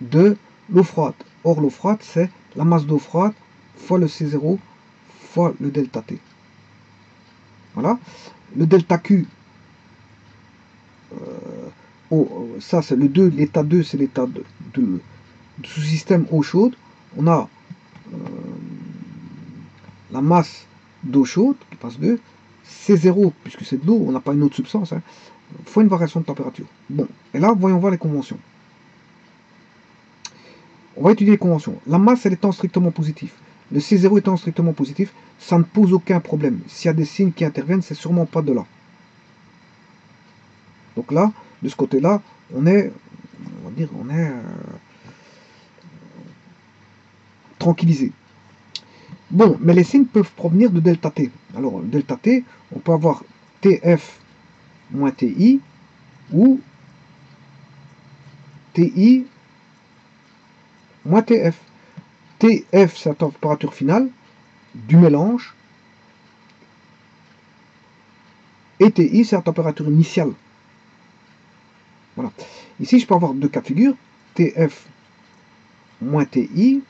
Speaker 1: de l'eau froide. Or, l'eau froide, c'est la masse d'eau froide fois le C0 fois le delta T. Voilà. Le delta Q, euh, ça c'est le 2, l'état 2 c'est l'état de, sous-système eau chaude, on a euh, la masse d'eau chaude qui passe de C0, puisque c'est de l'eau, on n'a pas une autre substance, hein, fois une variation de température. Bon, et là, voyons voir les conventions. On va étudier les conventions. La masse, elle étant strictement positive. Le C0 étant strictement positif, ça ne pose aucun problème. S'il y a des signes qui interviennent, c'est sûrement pas de là. Donc là, de ce côté-là, on est, on va dire, on est euh, tranquillisé. Bon, mais les signes peuvent provenir de delta T. Alors, delta T, on peut avoir TF moins TI ou TI moins TF. TF, c'est la température finale du mélange. Et TI, c'est la température initiale. Voilà. Ici, je peux avoir deux cas de figure. TF moins TI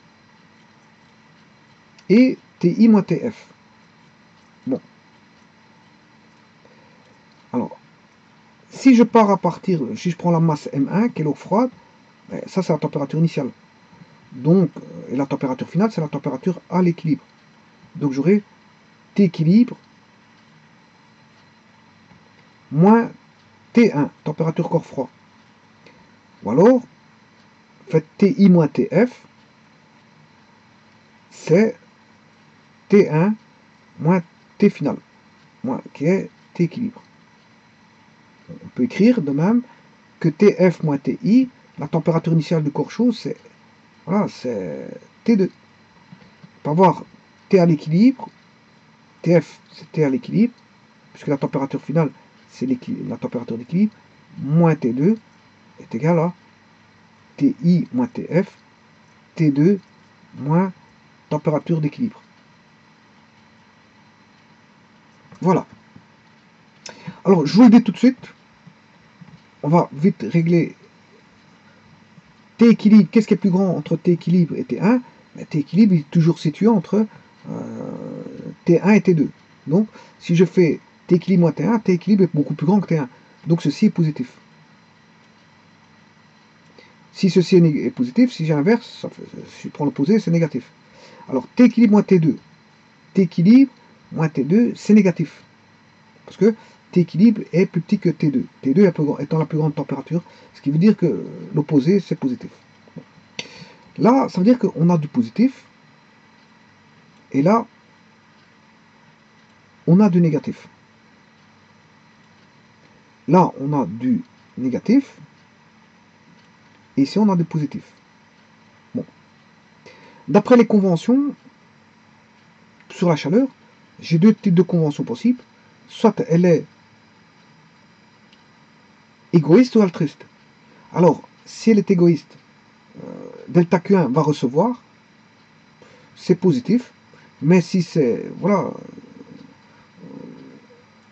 Speaker 1: et TI moins TF. Bon. Alors, si je pars à partir, si je prends la masse M1, qui est l'eau froide, ben, ça c'est la température initiale. Donc, et la température finale, c'est la température à l'équilibre. Donc j'aurai T équilibre moins T1, température corps froid. Ou alors, faites TI moins TF, c'est T1 moins T final, moins, qui est T équilibre. On peut écrire de même que TF moins TI, la température initiale du corps chaud, c'est voilà, c'est T2. On peut avoir T à l'équilibre, TF c'est T à l'équilibre, puisque la température finale c'est la température d'équilibre, moins T2 est égal à TI moins TF, T2 moins température d'équilibre. Voilà. Alors, je vous le dis tout de suite. On va vite régler T équilibre, qu'est-ce qui est plus grand entre T équilibre et T1 ben, T équilibre est toujours situé entre euh, T1 et T2. Donc, si je fais T équilibre moins T1, T équilibre est beaucoup plus grand que T1. Donc, ceci est positif. Si ceci est, positif, si j'inverse, si je prends l'opposé, c'est négatif. Alors, T équilibre moins T2. T équilibre moins T2, c'est négatif. Parce que T équilibre est plus petit que T2. T2 étant la plus grande température, ce qui veut dire que l'opposé, c'est positif. Là, ça veut dire qu'on a du positif, et là, on a du négatif. Là, on a du négatif, et ici, on a du positif? Bon. D'après les conventions sur la chaleur, j'ai deux types de conventions possibles. Soit elle est égoïste ou altruiste. Alors, si elle est égoïste, euh, delta Q1 va recevoir, c'est positif, mais si c'est, voilà, euh,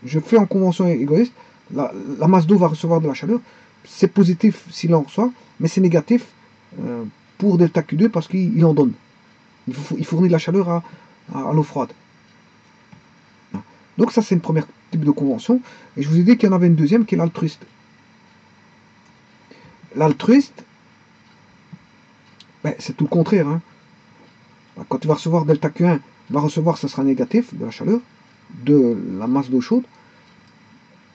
Speaker 1: je fais en convention égoïste, la, masse d'eau va recevoir de la chaleur, c'est positif s'il en reçoit, mais c'est négatif euh, pour delta Q2 parce qu'il en donne. Il, fournit de la chaleur à, à l'eau froide. Donc ça c'est une première type de convention, et je vous ai dit qu'il y en avait une deuxième qui est l'altruiste. L'altruiste, ben, c'est tout le contraire. Hein. Quand tu vas recevoir delta Q1, va recevoir, ça sera négatif de la chaleur, de la masse d'eau chaude.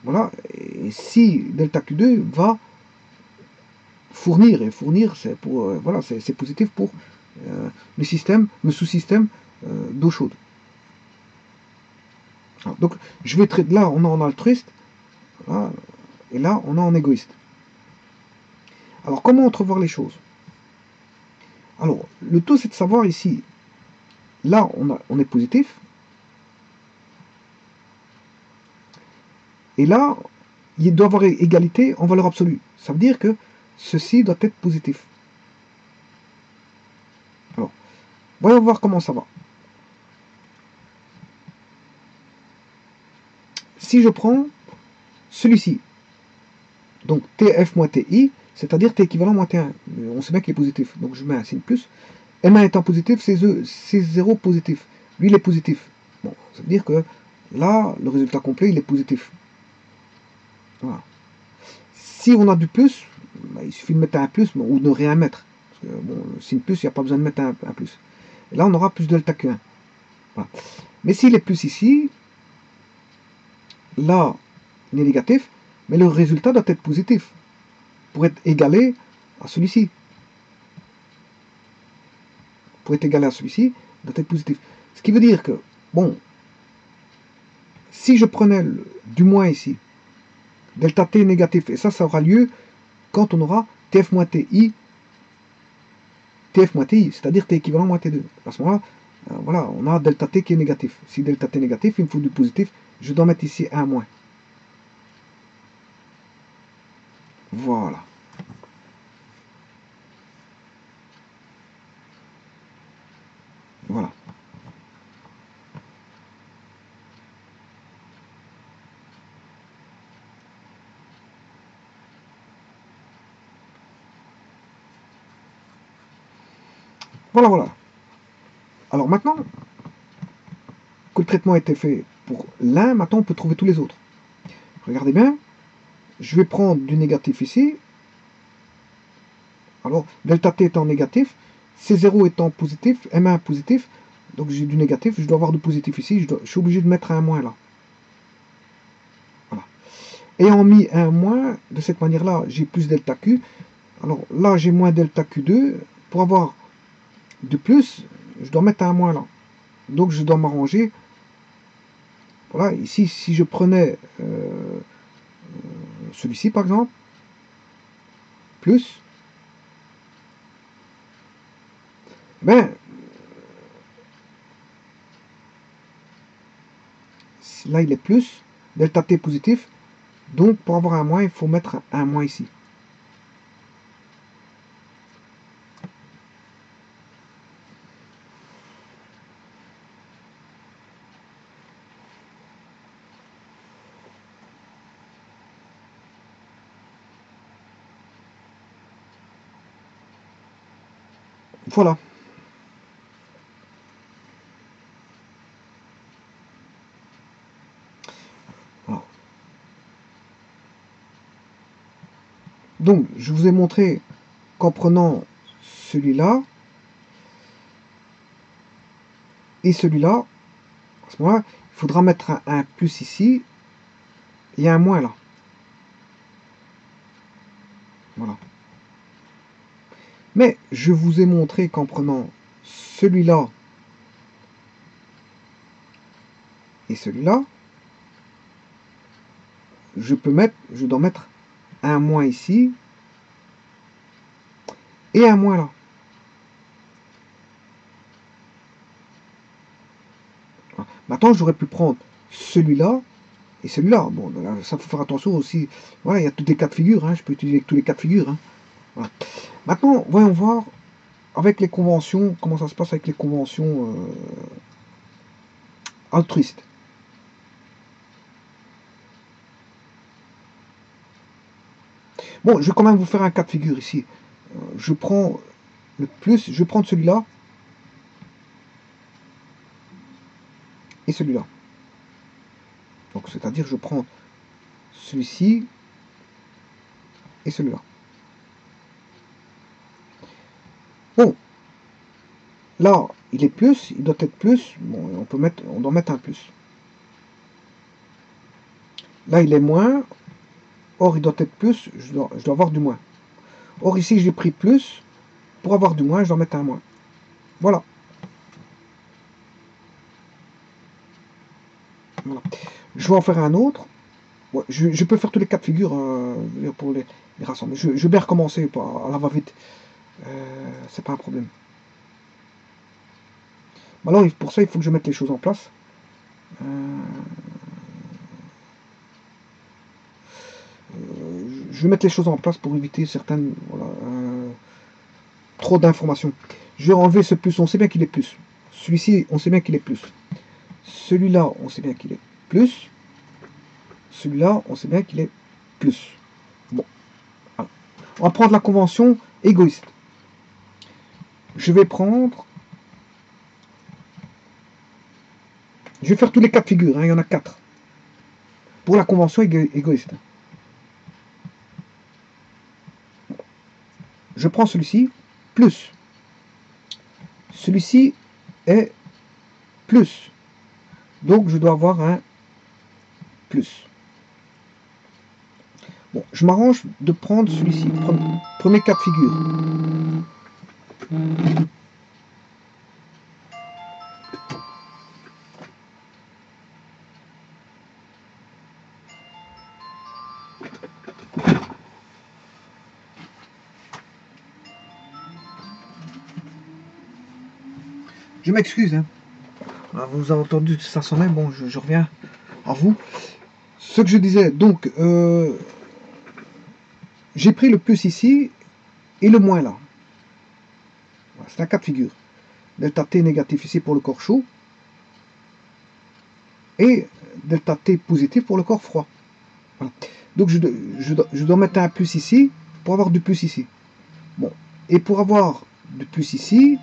Speaker 1: Voilà. Et si delta Q2 va fournir, et fournir, c'est euh, voilà, positif pour euh, le système, le sous-système euh, d'eau chaude. Donc je vais traiter là, on a en altruiste, et là on a en égoïste. Alors, comment entrevoir les choses? Alors, le tout, c'est de savoir ici, là, on, on est positif, et là, il doit y avoir égalité en valeur absolue. Ça veut dire que ceci doit être positif. Alors, voyons voir comment ça va. Si je prends celui-ci, donc TF moins TI, c'est-à-dire T équivalent moins T1. On sait bien qu'il est positif, donc je mets un signe plus. M1 étant positif, c'est 0 positif. Lui, il est positif. Bon, ça veut dire que là, le résultat complet, il est positif. Si on a du plus, bah, il suffit de mettre un plus ou de ne rien mettre. Parce que bon, le signe plus, il n'y a pas besoin de mettre un, plus. Là, on aura plus delta que 1. Mais s'il est plus ici, là, il est négatif, mais le résultat doit être positif pour être égalé à celui-ci. Pour être égalé à celui-ci, doit être positif. Ce qui veut dire que, bon, si je prenais du moins ici, delta t négatif, et ça, ça aura lieu quand on aura tf moins ti, tf moins ti, c'est-à-dire t équivalent moins t2. À ce moment-là, euh, voilà, on a delta t qui est négatif. Si delta t est négatif, il me faut du positif, je dois mettre ici un moins. Voilà. Voilà. Voilà, voilà. Alors maintenant que le traitement a été fait pour l'un, maintenant on peut trouver tous les autres. Regardez bien, je vais prendre du négatif ici. Alors, delta t étant négatif, C0 étant positif, M1 positif, donc j'ai du négatif, je dois avoir du positif ici, je, suis obligé de mettre un moins là. Voilà. Ayant mis un moins, de cette manière-là, j'ai plus delta Q. Alors là, j'ai moins delta Q2. Pour avoir de plus, je dois mettre un moins là. Donc je dois m'arranger. Voilà, ici, si je prenais euh, celui-ci par exemple, plus, ben, là il est plus, delta t positif, donc pour avoir un moins, il faut mettre un moins ici. Voilà. Donc, je vous ai montré qu'en prenant celui-là et celui-là, à ce moment-là, il faudra mettre un, un plus ici et un moins là. Voilà. Mais je vous ai montré qu'en prenant celui-là et celui-là, je peux mettre, je dois mettre un moins ici et un moins là. Maintenant, j'aurais pu prendre celui-là et celui-là. Bon, ça faut faire attention aussi. Voilà, il y a tous les cas de figure. Hein. Je peux utiliser tous les cas de figure. Hein. Maintenant, voyons voir avec les conventions, comment ça se passe avec les conventions euh, altruistes. Bon, je vais quand même vous faire un cas de figure ici. Euh, je prends le plus, je vais prendre celui-là et celui-là. Donc, c'est-à-dire, je prends celui-ci et celui-là. Bon, là, il est plus, il doit être plus, on peut mettre, on doit mettre un plus. Là, il est moins, or il doit être plus, je dois, je avoir du moins. Or ici, j'ai pris plus, pour avoir du moins, je dois mettre un moins. Voilà. Je vais en faire un autre. je, peux faire tous les cas de figure euh, pour les, rassembler. Je, vais recommencer à la va-vite. Euh, c'est pas un problème. Alors pour ça, il faut que je mette les choses en place. Euh, je vais mettre les choses en place pour éviter certaines euh, trop d'informations. Je vais enlever ce plus, on sait bien qu'il est plus. Celui-ci, on sait bien qu'il est plus. Celui-là, on sait bien qu'il est plus. Celui-là, on sait bien qu'il est plus. Bon. On va prendre la convention égoïste je vais prendre... Je vais faire tous les cas de figure, hein, il y en a quatre. Pour la convention égoïste. Je prends celui-ci, plus. Celui-ci est plus. Donc je dois avoir un plus. Bon, je m'arrange de prendre celui-ci, premier cas de figure. M'excuse. Hein. Ah, vous avez entendu ça sonner. Bon, je, reviens à vous. Ce que je disais, donc, euh, j'ai pris le plus ici et le moins là. C'est un cas de figure. Delta T négatif ici pour le corps chaud. Et delta T positif pour le corps froid. Donc je, je, je, dois mettre un plus ici pour avoir du plus ici. Bon. Et pour avoir du plus ici,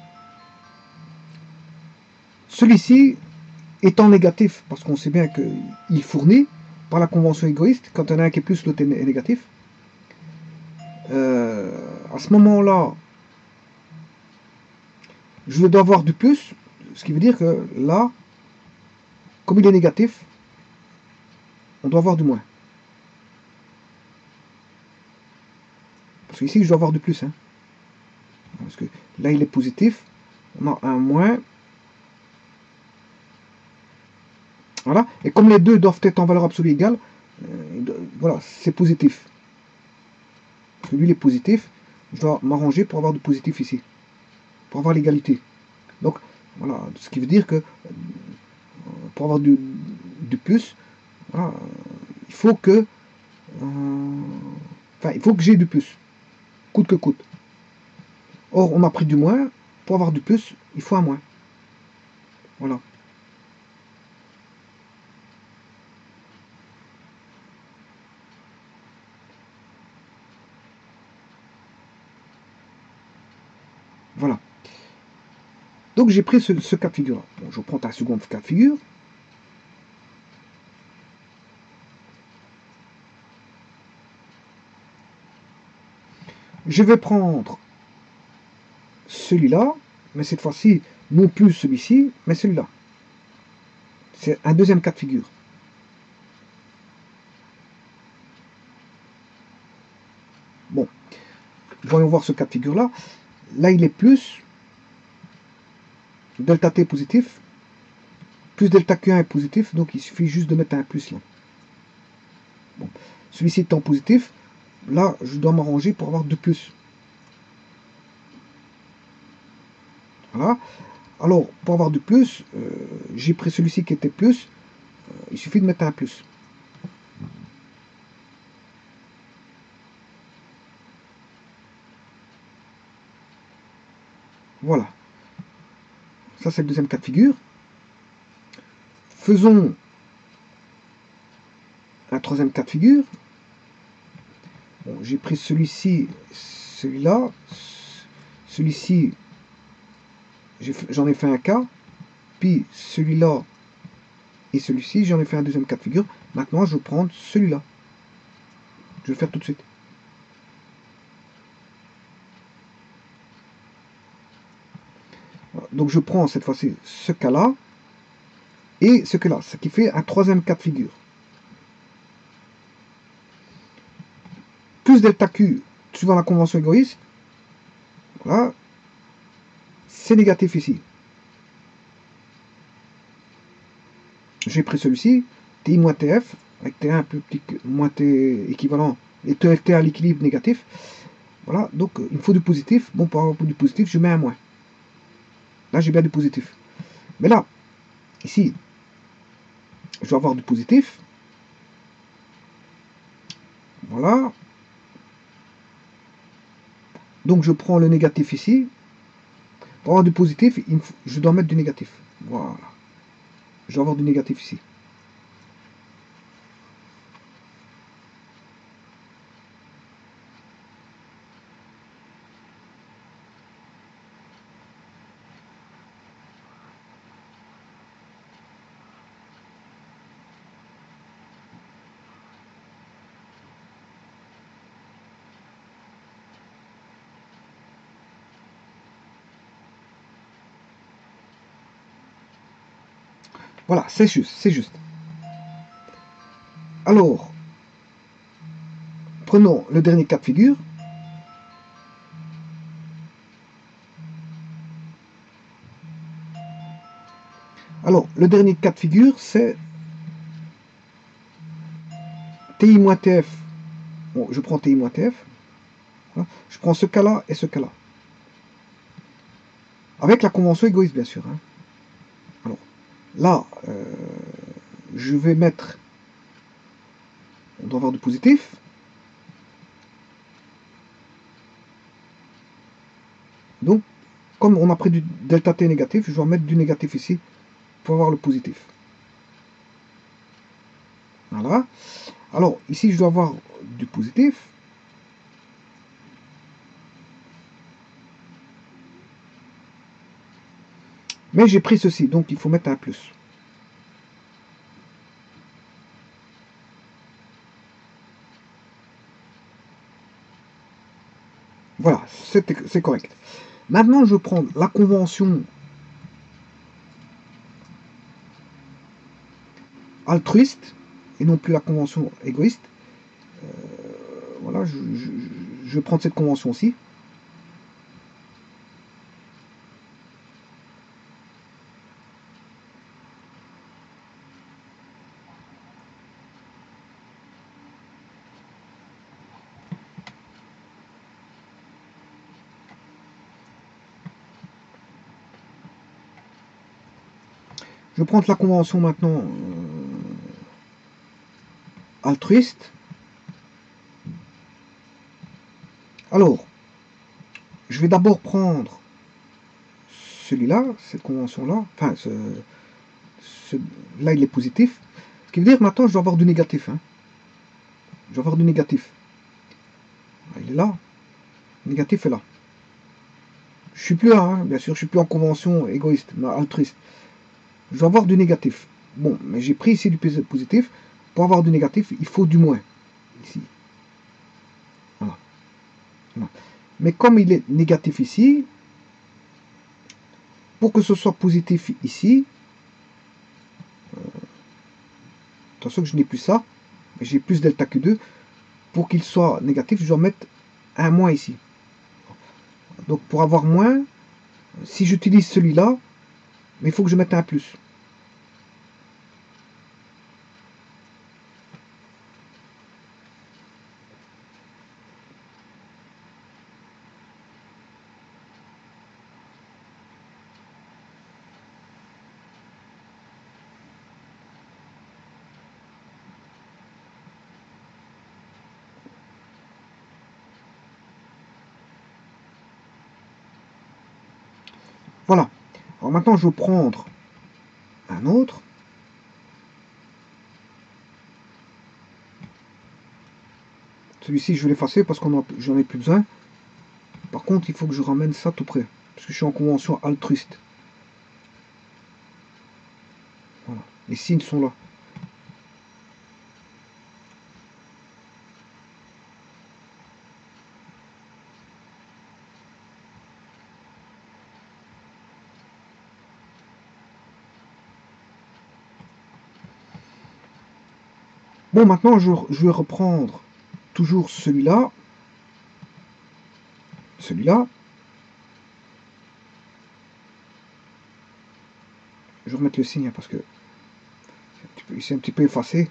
Speaker 1: celui-ci étant négatif, parce qu'on sait bien qu'il fournit, par la convention égoïste, quand il y en a un qui est plus, l'autre est négatif, euh, à ce moment-là, je dois avoir du plus, ce qui veut dire que là, comme il est négatif, on doit avoir du moins. Parce que ici, je dois avoir du plus. Hein. Parce que là, il est positif. On a un moins. Voilà. Et comme les deux doivent être en valeur absolue égale, euh, voilà, c'est positif. Parce que lui, est positif. Je dois m'arranger pour avoir du positif ici. Pour avoir l'égalité. Donc, voilà. Ce qui veut dire que euh, pour avoir du, plus, il faut que... Euh, il faut que j'ai du plus. Coûte que coûte. Or, on a pris du moins. Pour avoir du plus, il faut un moins. Voilà. Voilà. Donc j'ai pris ce, cas de figure. Bon, je prends ta seconde cas de figure. Je vais prendre celui-là, mais cette fois-ci, non plus celui-ci, mais celui-là. C'est un deuxième cas de figure. Bon, voyons voir ce cas de figure-là. Là, il est plus. Delta T positif. Plus delta Q1 est positif, donc il suffit juste de mettre un plus là. Celui-ci étant positif, là, je dois m'arranger pour avoir 2 plus. Voilà. Alors, pour avoir du plus, euh, j'ai pris celui-ci qui était plus. Euh, il suffit de mettre un plus. Voilà. Ça, c'est le deuxième cas de figure. Faisons un troisième cas de figure. j'ai pris celui-ci, celui-là, celui-ci, j'en ai, fait un cas, puis celui-là et celui-ci, j'en ai fait un deuxième cas de figure. Maintenant, je vais prendre celui-là. Je vais le faire tout de suite. Donc je prends cette fois-ci ce cas-là et ce cas-là, ce qui fait un troisième cas de figure. Plus delta Q, suivant la convention égoïste, voilà, c'est négatif ici. J'ai pris celui-ci, Ti moins TF, avec T1 un peu petit moins T équivalent, et T à l'équilibre négatif. Voilà, donc il me faut du positif. Bon, pour avoir du positif, je mets un moins. Là, j'ai bien du positif. Mais là, ici, je vais avoir du positif. Voilà. Donc, je prends le négatif ici. Pour avoir du positif, je dois mettre du négatif. Voilà. Je dois avoir du négatif ici. Voilà, c'est juste, c'est juste. Alors, prenons le dernier cas de figure. Alors, le dernier cas de figure, c'est TI-TF. Bon, je prends TI-TF. Je prends ce cas-là et ce cas-là. Avec la convention égoïste, bien sûr. Hein. Là, euh, je vais mettre... On doit avoir du positif. Donc, comme on a pris du delta T négatif, je vais mettre du négatif ici pour avoir le positif. Voilà. Alors, ici, je dois avoir du positif. Mais j'ai pris ceci, donc il faut mettre un plus. Voilà, c'est correct. Maintenant, je prends la convention altruiste et non plus la convention égoïste. Euh, voilà, je, je, vais prendre cette convention aussi. Je prends la convention maintenant euh, altruiste. Alors, je vais d'abord prendre celui-là, cette convention-là, enfin, ce, là il est positif, ce qui veut dire maintenant je dois avoir du négatif. Hein. Je dois avoir du négatif. Il est là, négatif est là. Je suis plus là, hein. bien sûr, je suis plus en convention égoïste, mais altruiste. Je dois avoir du négatif. Bon, mais j'ai pris ici du positif. Pour avoir du négatif, il faut du moins. Ici. Voilà. Mais comme il est négatif ici, pour que ce soit positif ici, euh, attention que je n'ai plus ça, mais j'ai plus delta Q2, pour qu'il soit négatif, je dois mettre un moins ici. Donc pour avoir moins, si j'utilise celui-là, mais il faut que je mette un plus. Voilà. Maintenant, je vais prendre un autre. Celui-ci, je vais l'effacer parce qu'on j'en ai plus besoin. Par contre, il faut que je ramène ça tout près. Parce que je suis en convention altruiste. Voilà. Les signes sont là. Bon, maintenant, je, vais reprendre toujours celui-là. Celui-là. Je vais remettre le signe hein, parce que c'est un, petit peu effacé.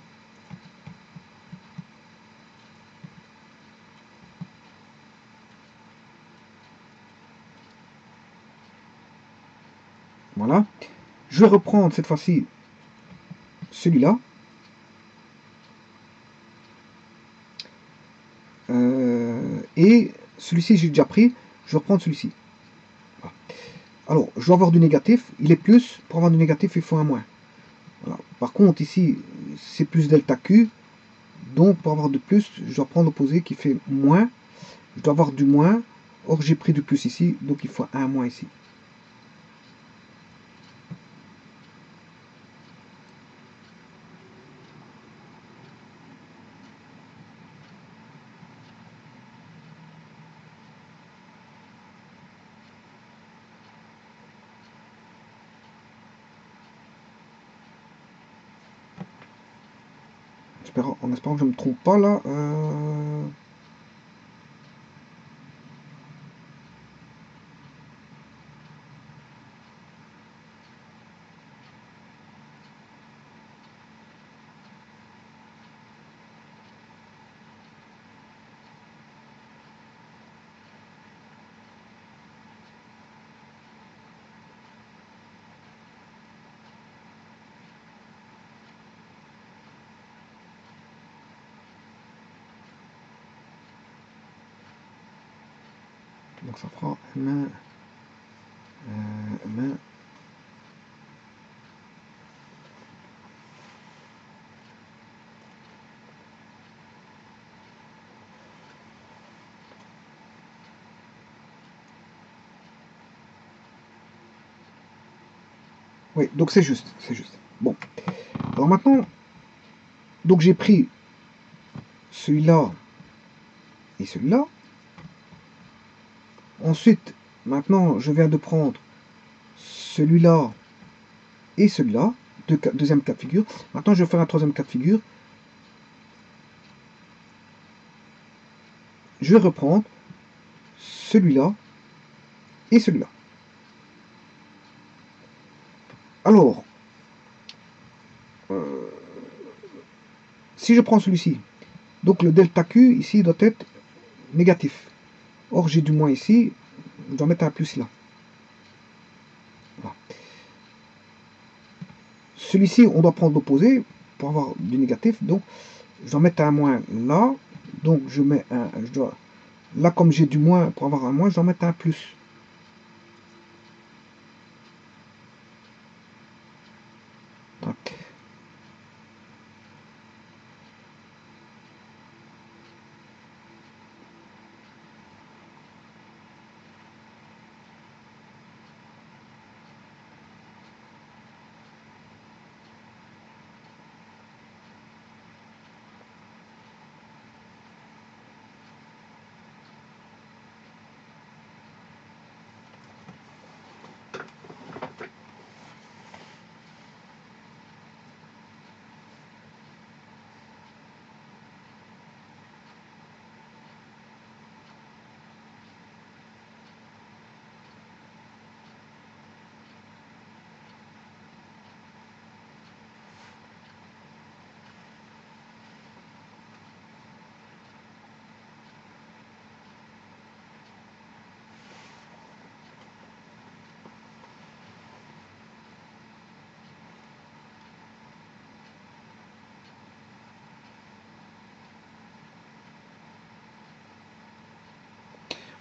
Speaker 1: Voilà. Je vais reprendre cette fois-ci celui-là. Et celui-ci, j'ai déjà pris. Je vais reprendre celui-ci. Alors, je dois avoir du négatif. Il est plus. Pour avoir du négatif, il faut un moins. Par contre, ici, c'est plus delta Q. Donc, pour avoir de plus, je dois prendre l'opposé qui fait moins. Je dois avoir du moins. Or, j'ai pris du plus ici. Donc, il faut un moins ici. Espérant que je ne me trompe pas là. Euh, Donc euh. Oui, donc c'est juste, c'est juste. Bon. Alors maintenant, donc j'ai pris celui-là et celui-là. Ensuite, maintenant, je viens de prendre celui-là et celui-là, deuxième cas de figure. Maintenant, je vais faire un troisième cas de figure. Je vais reprendre celui-là et celui-là. Alors, euh, si je prends celui-ci, donc le delta Q ici doit être négatif. Or, j'ai du moins ici, je dois mettre un plus là. Celui-ci, on doit prendre l'opposé pour avoir du négatif. Donc, je dois mettre un moins là. Donc, je mets un. Je là, comme j'ai du moins, pour avoir un moins, je dois mettre un plus.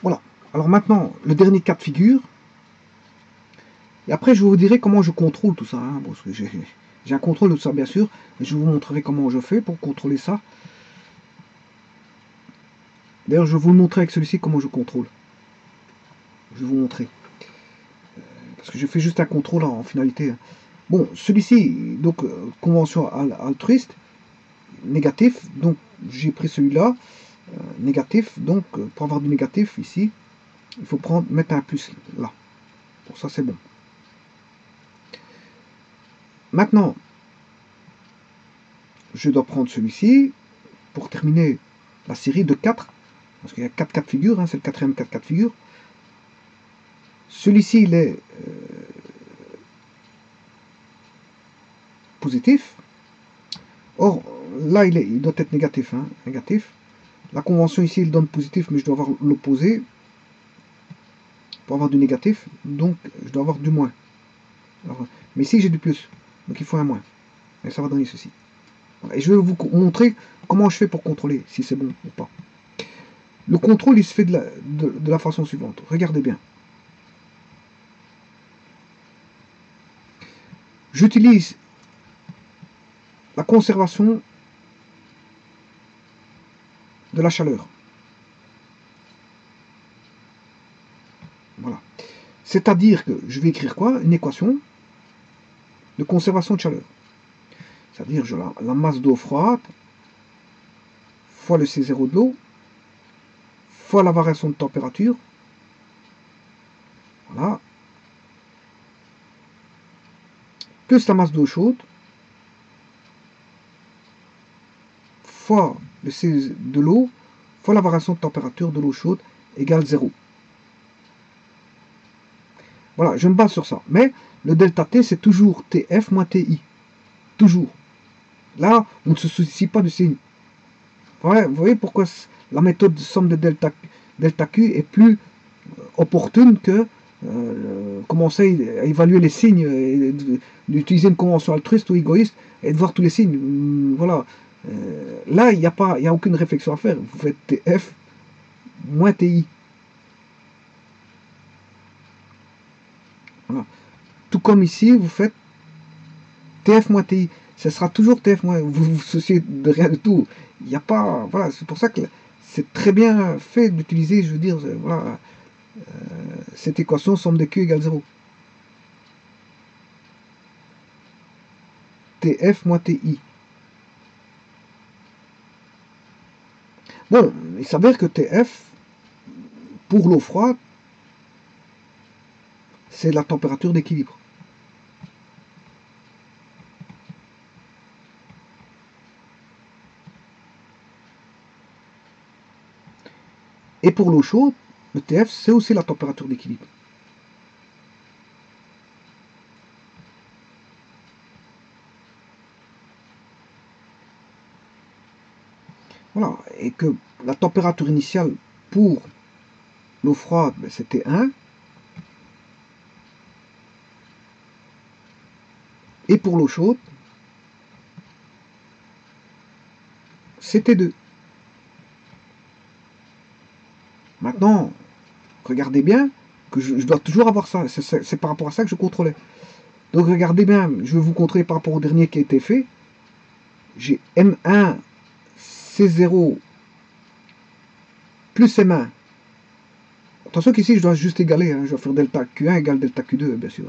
Speaker 1: Voilà. Alors maintenant, le dernier cas de figure. Et après, je vous dirai comment je contrôle tout ça. Hein, parce que j'ai un contrôle de tout ça, bien sûr. je vous montrerai comment je fais pour contrôler ça. D'ailleurs, je vais vous le montrer avec celui-ci comment je contrôle. Je vais vous montrer. Euh, parce que je fais juste un contrôle en, finalité. Hein. Bon, celui-ci, donc, euh, convention altruiste, négatif. Donc, j'ai pris celui-là. Euh, négatif. Donc, pour avoir du négatif ici, il faut prendre, mettre un plus là. Pour ça, c'est bon. Maintenant, je dois prendre celui-ci pour terminer la série de 4. Parce qu'il y a 4 cas de figure, hein, c'est le quatrième 4 cas de figure. Celui-ci, il est euh, positif. Or, là, il, est, il doit être négatif. Hein, négatif. La convention ici, il donne positif, mais je dois avoir l'opposé pour avoir du négatif. Donc, je dois avoir du moins. mais ici, j'ai du plus. Donc, il faut un moins. Et ça va donner ceci. Et je vais vous montrer comment je fais pour contrôler si c'est bon ou pas. Le contrôle, il se fait de la, de la façon suivante. Regardez bien. J'utilise la conservation de la chaleur. Voilà. C'est-à-dire que je vais écrire quoi? Une équation de conservation de chaleur. C'est-à-dire la, la masse d'eau froide fois le C0 de l'eau fois la variation de température. Voilà. Plus la masse d'eau chaude fois le C de l'eau fois la variation de température de l'eau chaude égale 0. Voilà, je me base sur ça. Mais le delta T, c'est toujours TF moins TI. Toujours. Là, on ne se soucie pas du signe. vous voyez pourquoi la méthode de somme de delta, delta Q est plus euh, opportune que euh, commencer à évaluer les signes, d'utiliser une convention altruiste ou égoïste et de voir tous les signes. Hum, voilà. Euh, là, il n'y a, a aucune réflexion à faire. Vous faites TF moins TI. Tout comme ici, vous faites TF moins TI. Ce sera toujours TF. Vous vous souciez de rien du tout. Il n'y a pas. Voilà, c'est pour ça que c'est très bien fait d'utiliser, je veux dire, euh, voilà, euh, cette équation somme de Q égale 0. TF moins TI. Bon, il s'avère que TF, pour l'eau froide, c'est la température d'équilibre. Et pour l'eau chaude, le TF, c'est aussi la température d'équilibre. Voilà, et que la température initiale pour l'eau froide, ben, c'était 1. Et pour l'eau chaude, c'était 2. Maintenant, regardez bien que je, dois toujours avoir ça. C'est par rapport à ça que je contrôlais. Donc regardez bien, je vais vous contrôler par rapport au dernier qui a été fait. J'ai M1, C0 plus M1. Attention qu'ici je dois juste égaler. Hein. Je dois faire delta Q1 égale delta Q2, bien sûr.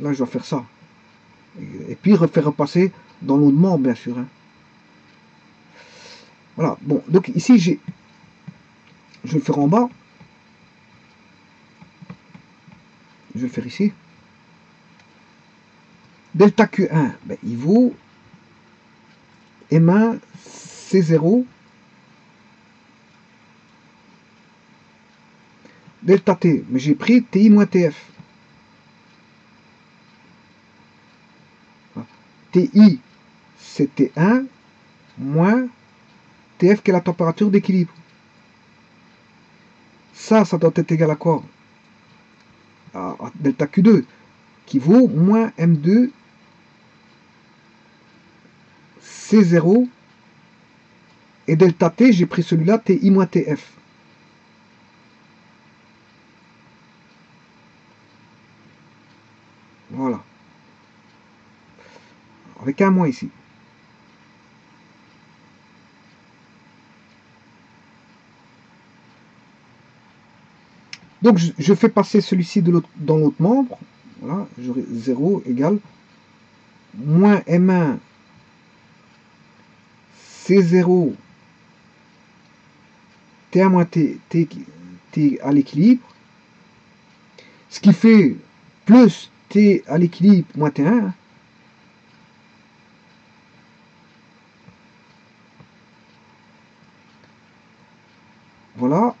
Speaker 1: Là, je dois faire ça. Et, puis refaire repasser dans l'eau de mort, bien sûr. Hein. Voilà. Bon, donc ici j'ai je vais faire en bas. Je vais faire ici. Delta Q1, ben, il vaut M1 C0 delta T, mais j'ai pris TI moins TF. TI, c'est T1 moins TF qui est la température d'équilibre. Ça, ça doit être égal à quoi? À, delta Q2, qui vaut moins M2 C0 et delta T, j'ai pris celui-là, TI moins TF. Voilà. Avec un moins ici. Donc je, fais passer celui-ci dans l'autre membre. Voilà, j'aurai 0 égale moins M1 C0 T1 moins T, T à l'équilibre. Ce qui fait plus T à l'équilibre moins T1.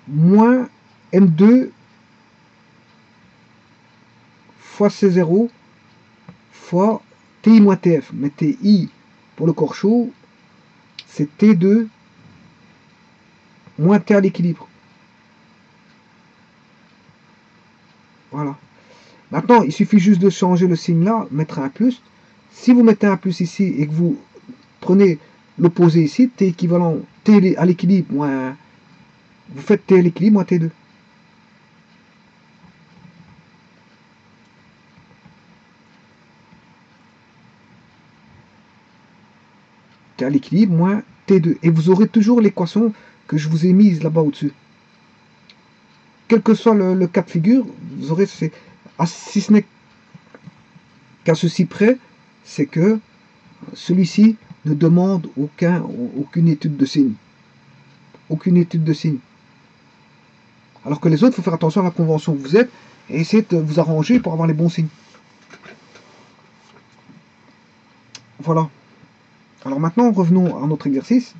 Speaker 1: Moins M2 fois C0 fois TI moins TF. Mais TI pour le corps chaud, c'est T2 moins T à l'équilibre. Voilà. Maintenant, il suffit juste de changer le signe là, mettre un plus. Si vous mettez un plus ici et que vous prenez l'opposé ici, T équivalent T à l'équilibre moins... Vous faites T à l'équilibre moins T2. à l'équilibre moins T2. Et vous aurez toujours l'équation que je vous ai mise là-bas au-dessus. Quel que soit le, cas de figure, vous aurez, ah, si ce n'est qu'à ceci près, c'est que celui-ci ne demande aucun, aucune étude de signe. Aucune étude de signe. Alors que les autres, il faut faire attention à la convention où vous êtes et essayer de vous arranger pour avoir les bons signes. Voilà. Alors maintenant, revenons à notre exercice.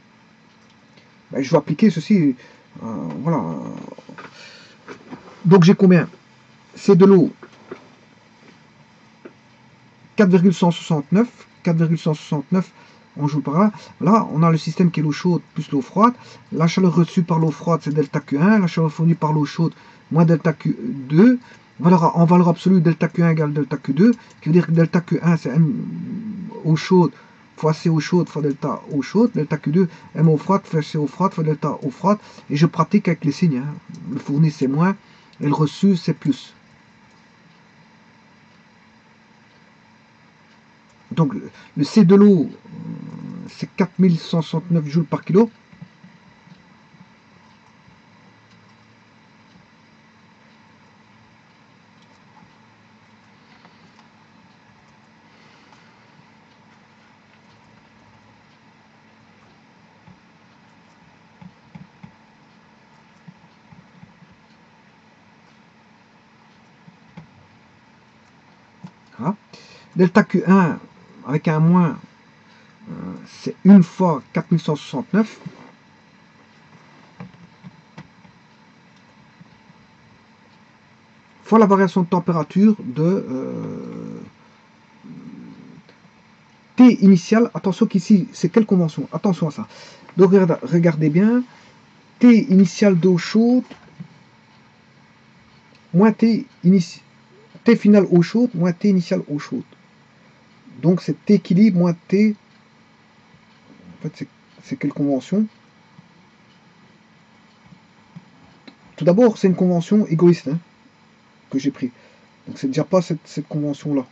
Speaker 1: Ben, je vais appliquer ceci. Euh, voilà. Donc j'ai combien? C'est de l'eau 4,169. 4,169 on joue par là. Là, on a le système qui est l'eau chaude plus l'eau froide. La chaleur reçue par l'eau froide, c'est delta Q1. La chaleur fournie par l'eau chaude, moins delta Q2. Valeur, en valeur absolue, delta Q1 égale delta Q2, qui veut dire que delta Q1, c'est M eau chaude fois C eau chaude fois delta eau chaude. Delta Q2, M eau froide fois C eau froide fois delta eau froide. Et je pratique avec les signes. Hein. Le fourni, c'est moins. Et le reçu, c'est plus. Donc le C de l'eau, c'est 4169 joules par kilo. Delta Q1 avec un moins, euh, c'est une fois 4169. fois la variation de température de euh, T initial. Attention qu'ici, c'est quelle convention? Attention à ça. Donc regardez bien. T initial d'eau chaude moins T, T final eau chaude moins T initial eau chaude. Donc cet équilibre moins T, en fait c'est quelle convention? Tout d'abord c'est une convention égoïste hein, que j'ai pris. Donc c'est déjà pas cette, cette convention là.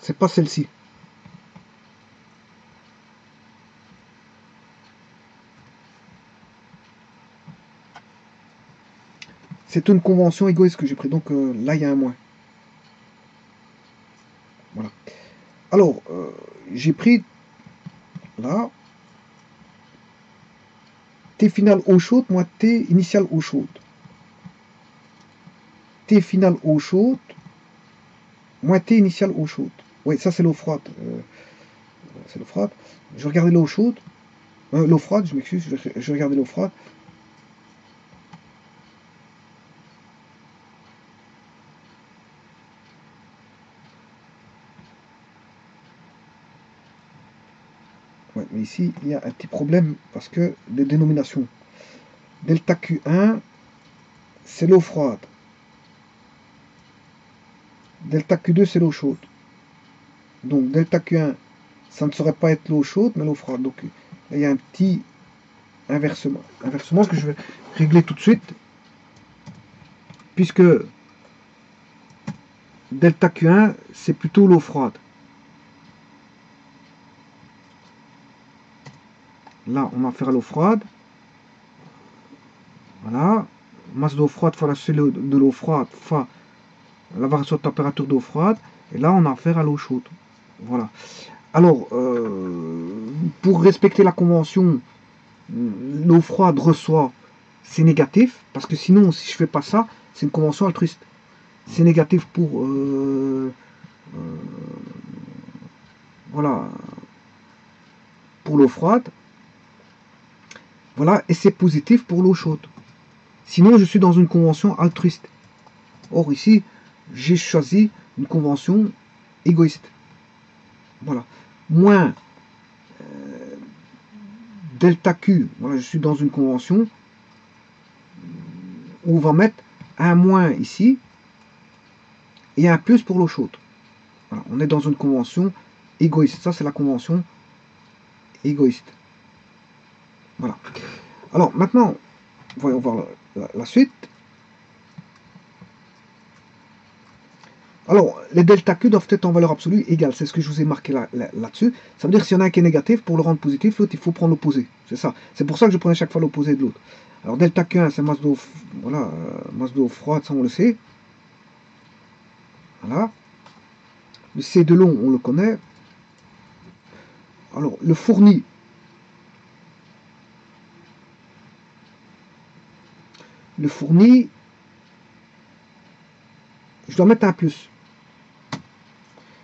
Speaker 1: C'est pas celle-ci. C'est une convention égoïste que j'ai pris. Donc euh, là, il y a un moins. Alors, euh, j'ai pris là T final eau chaude moins T initial eau chaude. T final eau chaude moins T initial eau chaude. Oui, ça c'est l'eau froide. Euh, c'est l'eau froide. Je regarder l'eau chaude. Euh, l'eau froide, je m'excuse, je regarder l'eau froide. mais ici, il y a un petit problème parce que les dénominations. Delta Q1, c'est l'eau froide. Delta Q2, c'est l'eau chaude. Donc delta Q1, ça ne saurait pas être l'eau chaude, mais l'eau froide. Donc il y a un petit inversement. Inversement, que je vais régler tout de suite. Puisque delta Q1, c'est plutôt l'eau froide. Là, on va faire l'eau froide. Voilà. Masse d'eau froide fois la cellule de l'eau froide fois la variation de température d'eau froide. Et là, on a affaire à l'eau chaude. Voilà. Alors, euh, pour respecter la convention, l'eau froide reçoit, c'est négatif. Parce que sinon, si je fais pas ça, c'est une convention altruiste. C'est négatif pour... Euh, euh, voilà. Pour l'eau froide. Voilà, et c'est positif pour l'eau chaude. Sinon, je suis dans une convention altruiste. Or, ici, j'ai choisi une convention égoïste. Voilà. Moins euh, delta Q, voilà, je suis dans une convention où on va mettre un moins ici et un plus pour l'eau chaude. on est dans une convention égoïste. Ça, c'est la convention égoïste. Voilà. Alors maintenant, voyons voir la, suite. Alors, les delta Q doivent être en valeur absolue égale. C'est ce que je vous ai marqué là-dessus. ça veut dire s'il y en a un qui est négatif, pour le rendre positif, l'autre, il faut prendre l'opposé. C'est ça. C'est pour ça que je prenais chaque fois l'opposé de l'autre. Alors, delta Q1, c'est masse d'eau voilà, euh, masse d'eau froide, ça on le sait. Voilà. Le C de long, on le connaît. Alors, le fourni, le fourni, je dois mettre un plus.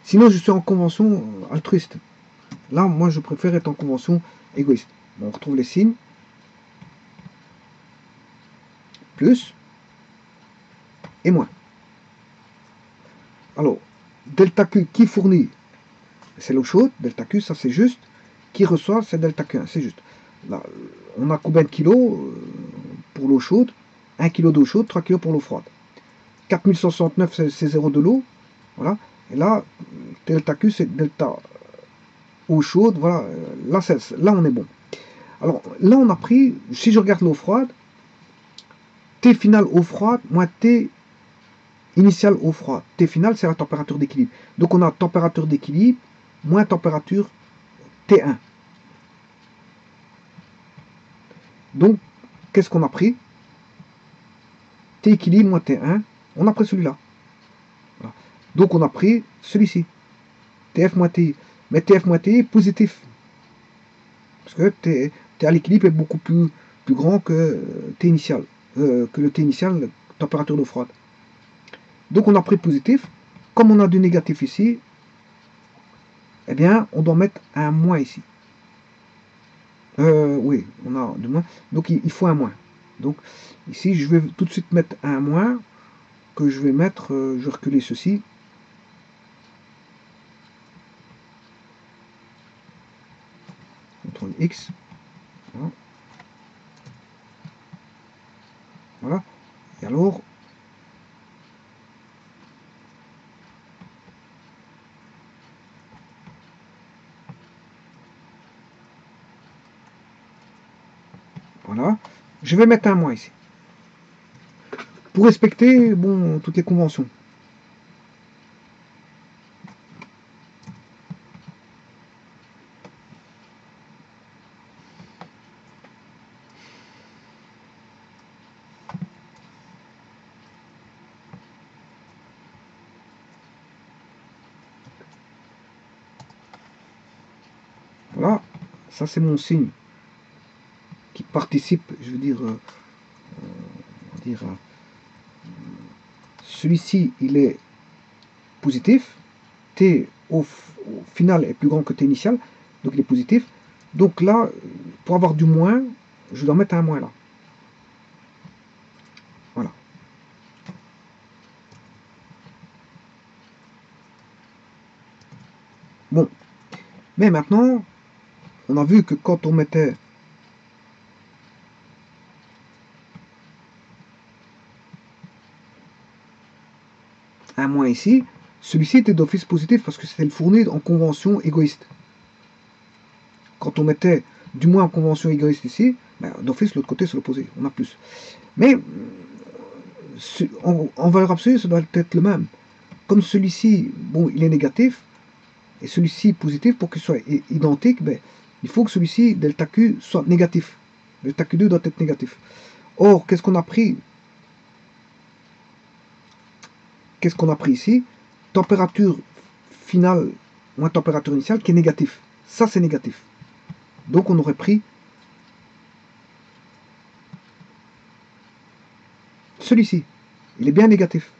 Speaker 1: Sinon, je suis en convention altruiste. Là, moi, je préfère être en convention égoïste. on retrouve les signes. Plus et moins. Alors, delta Q qui fournit, c'est l'eau chaude. Delta Q, ça c'est juste. Qui reçoit, c'est delta Q1, c'est juste. Là, on a combien de kilos euh, pour l'eau chaude? 1 kg d'eau chaude, 3 kg pour l'eau froide. 4169, c'est 0 de l'eau. Voilà. Et là, delta Q, c'est delta eau chaude. Voilà. Là, là, on est bon. Alors, là, on a pris, si je regarde l'eau froide, T final eau froide moins T initial eau froide. T final, c'est la température d'équilibre. Donc, on a température d'équilibre moins température T1. Donc, qu'est-ce qu'on a pris? T équilibre moins T1, on a pris celui-là. Donc on a pris celui-ci. TF moins TI. Mais TF moins TI est positif. Parce que T, à l'équilibre est beaucoup plus, grand que T initial. Euh, que le T initial, température d'eau froide. Donc on a pris positif. Comme on a du négatif ici, eh bien, on doit mettre un moins ici. Euh, oui, on a du moins. Donc il, faut un moins. Donc ici, je vais tout de suite mettre un moins que je vais mettre, euh, je vais reculer ceci. CTRL X. Voilà. voilà. Et alors, Voilà. Je vais mettre un mois ici. Pour respecter bon, toutes les conventions. Voilà, ça c'est mon signe participe, je veux dire, euh, dire euh, celui-ci, il est positif, T au, final est plus grand que T initial, donc il est positif. Donc là, pour avoir du moins, je dois mettre un moins là. Voilà. Bon. Mais maintenant, on a vu que quand on mettait un moins ici, celui-ci était d'office positif parce que c'était le fourni en convention égoïste. Quand on mettait du moins en convention égoïste ici, ben, d'office l'autre côté c'est l'opposé, on a plus. Mais en, valeur absolue, ça doit être le même. Comme celui-ci, bon, il est négatif, et celui-ci positif, pour qu'il soit identique, ben, il faut que celui-ci, delta Q, soit négatif. Delta Q2 doit être négatif. Or, qu'est-ce qu'on a pris? Qu'est-ce qu'on a pris ici? Température finale moins température initiale qui est négatif. Ça, c'est négatif. Donc, on aurait pris celui-ci. Il est bien négatif.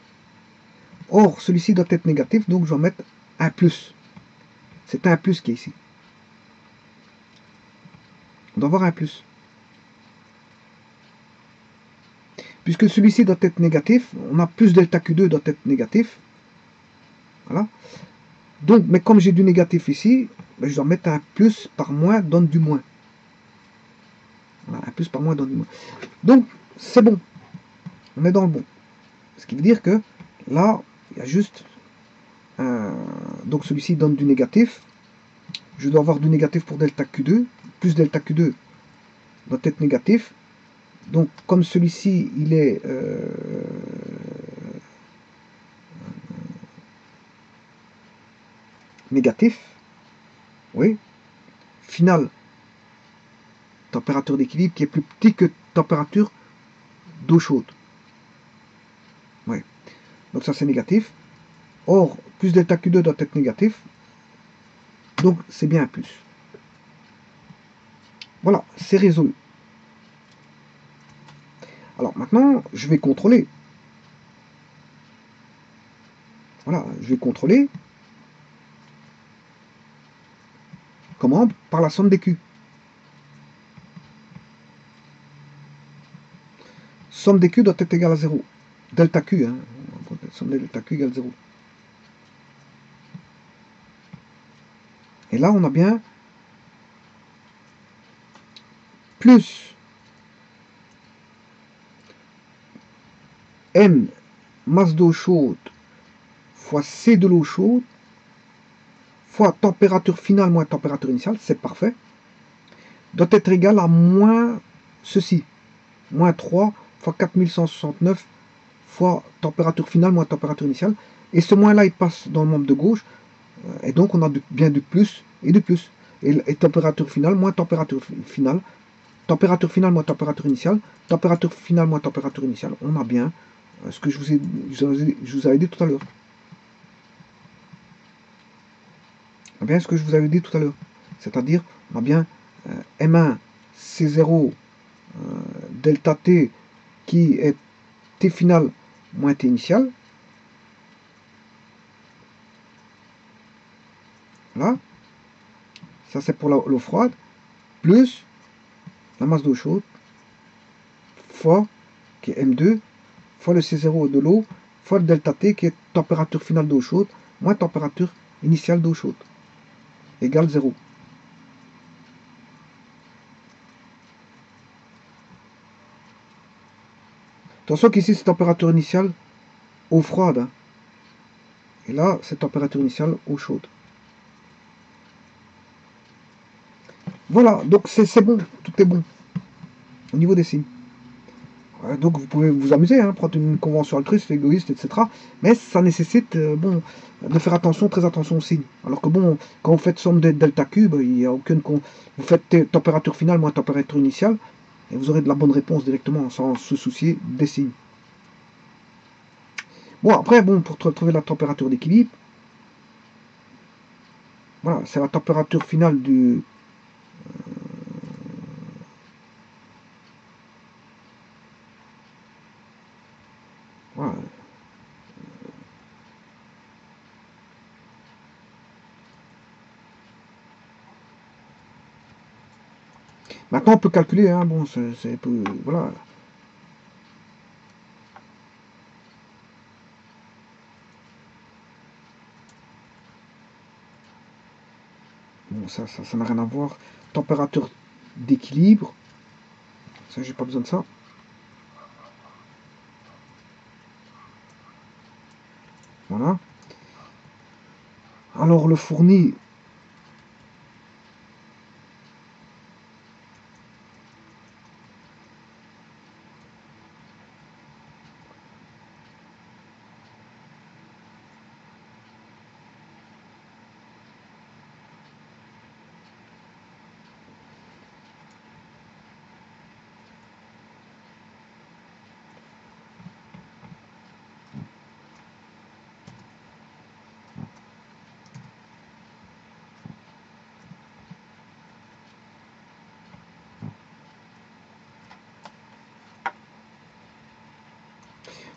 Speaker 1: Or, celui-ci doit être négatif, donc je vais mettre un plus. C'est un plus qui est ici. On doit avoir un plus. Puisque celui-ci doit être négatif, on a plus delta Q2 doit être négatif. Voilà. Donc, mais comme j'ai du négatif ici, ben, je dois mettre un plus par moins donne du moins. Un plus par moins donne du moins. Donc, c'est bon. On est dans le bon. Ce qui veut dire que là, il y a juste un... Donc celui-ci donne du négatif. Je dois avoir du négatif pour delta Q2. Plus delta Q2 doit être négatif. Donc, comme celui-ci, il est euh, négatif, oui, final, température d'équilibre qui est plus petit que température d'eau chaude. Oui. Donc ça c'est négatif. Or, plus delta Q2 doit être négatif. Donc c'est bien un plus. Voilà, c'est résolu. Alors maintenant, je vais contrôler. Voilà, je vais contrôler. Comment Par la somme des Q? Somme des Q doit être égale à 0. Delta Q, hein. Somme des delta Q égale 0. Et là, on a bien plus M masse d'eau chaude fois C de l'eau chaude fois température finale moins température initiale, c'est parfait, doit être égal à moins ceci, moins 3 fois 4169 fois température finale moins température initiale. Et ce moins-là, il passe dans le membre de gauche. Euh, et donc, on a bien du plus et du plus. Et, température finale moins température finale. Température finale moins température initiale. Température finale moins température initiale. On a bien ce que je vous, ai, je vous avais dit tout à l'heure. On a bien ce que je vous avais dit tout à l'heure. C'est-à-dire, on a bien euh, M1, C0, delta T qui est T final moins T initial. Là, ça c'est pour l'eau froide, plus la masse d'eau chaude, fois qui est M2, fois le C0 de l'eau, fois le delta T qui est température finale d'eau chaude, moins température initiale d'eau chaude, égale 0. Attention qu'ici c'est température initiale eau froide. Hein. Et là, c'est température initiale eau chaude. Voilà, donc c'est bon, tout est bon. Au niveau des signes. Donc vous pouvez vous amuser, hein, prendre une convention altruiste, égoïste, etc. Mais ça nécessite euh, bon, de faire attention, très attention aux signes. Alors que bon, quand vous faites somme de delta cube, il n'y a aucune. Vous faites température finale moins température initiale, et vous aurez de la bonne réponse directement sans se soucier des signes. Bon, après, bon, pour trouver la température d'équilibre, voilà, c'est la température finale du... Euh, voilà. Maintenant, on peut calculer, hein, bon, c'est voilà. Bon, ça, ça, n'a rien à voir. Température d'équilibre. Ça, j'ai pas besoin de ça. Voilà. Alors, le fourni,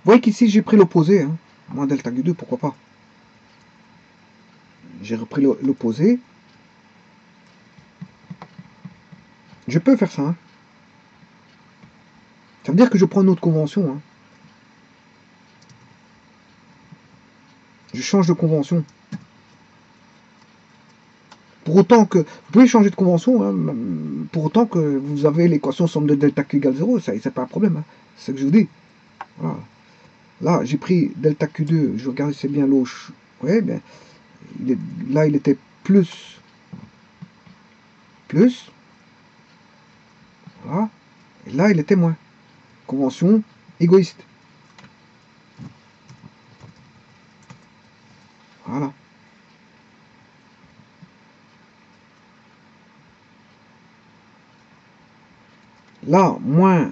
Speaker 1: voyez qu'ici j'ai pris l'opposé, hein. moins delta Q2, pourquoi pas. J'ai repris l'opposé. Je peux faire ça. Hein. Ça veut dire que je prends une autre convention. Hein. Je change de convention. Pour autant que... Vous pouvez changer de convention, pour autant que vous avez l'équation somme de delta Q égale 0, ça c'est pas un problème. C'est ce que je vous dis. Voilà. Là, j'ai pris delta Q2, je regarde c'est bien l'eau. Oui, bien. là, il était plus. Plus. Voilà. Et là, il était moins. Convention égoïste. Voilà. Là, moins,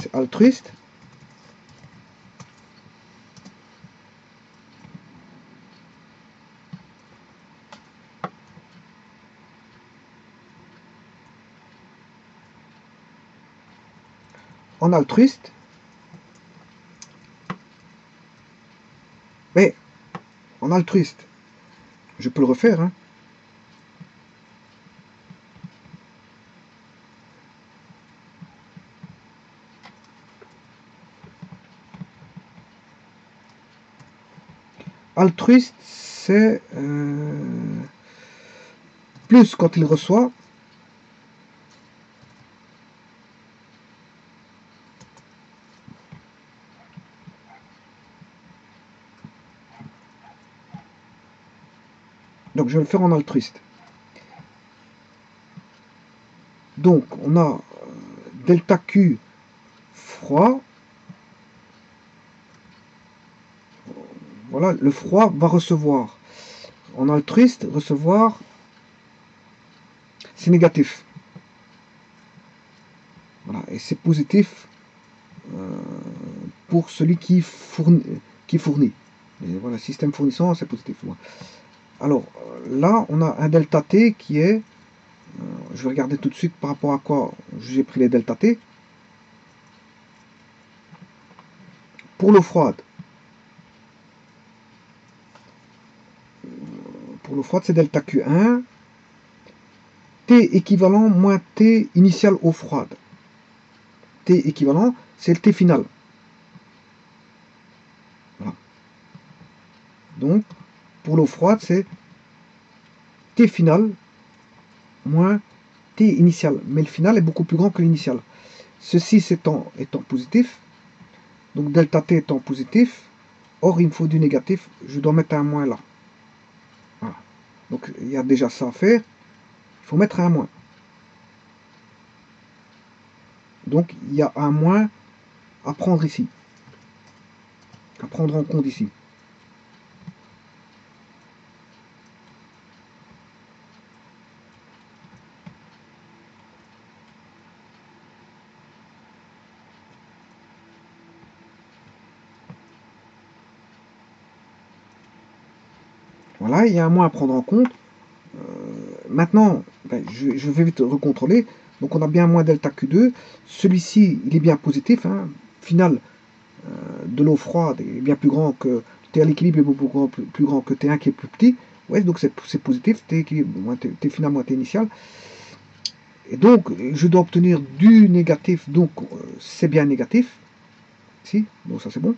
Speaker 1: c'est altruiste. altruiste. Mais en altruiste, je peux le refaire. Hein. Altruiste, c'est euh, plus quand il reçoit Je vais le faire en altruiste. Donc on a euh, delta Q froid. Voilà, le froid va recevoir. En altruiste, recevoir, c'est négatif. Voilà, et c'est positif euh, pour celui qui fournit. Qui fournit. voilà, système fournissant, c'est positif. Alors là, on a un delta T qui est euh, je vais regarder tout de suite par rapport à quoi j'ai pris les delta T. Pour l'eau froide, pour l'eau froide, c'est delta Q1. T équivalent moins T initial eau froide. T équivalent, c'est le T final. Donc, pour l'eau froide, c'est T final moins t initial. Mais le final est beaucoup plus grand que l'initial. Ceci étant, étant positif, donc delta t étant positif, or il me faut du négatif, je dois mettre un moins là. Donc il y a déjà ça à faire, il faut mettre un moins. Donc il y a un moins à prendre ici, à prendre en compte ici. Voilà, il y a un moins à prendre en compte. Euh, maintenant, ben, je, vais vite recontrôler. Donc on a bien un moins delta Q2. Celui-ci, il est bien positif. Hein. Final euh, de l'eau froide est bien plus grand que T à l'équilibre est beaucoup plus, grand que T1 qui est plus petit. Ouais, donc c'est positif. T, T, final moins T initial. Et donc, je dois obtenir du négatif. Donc, euh, c'est bien négatif. Si, ça c'est bon.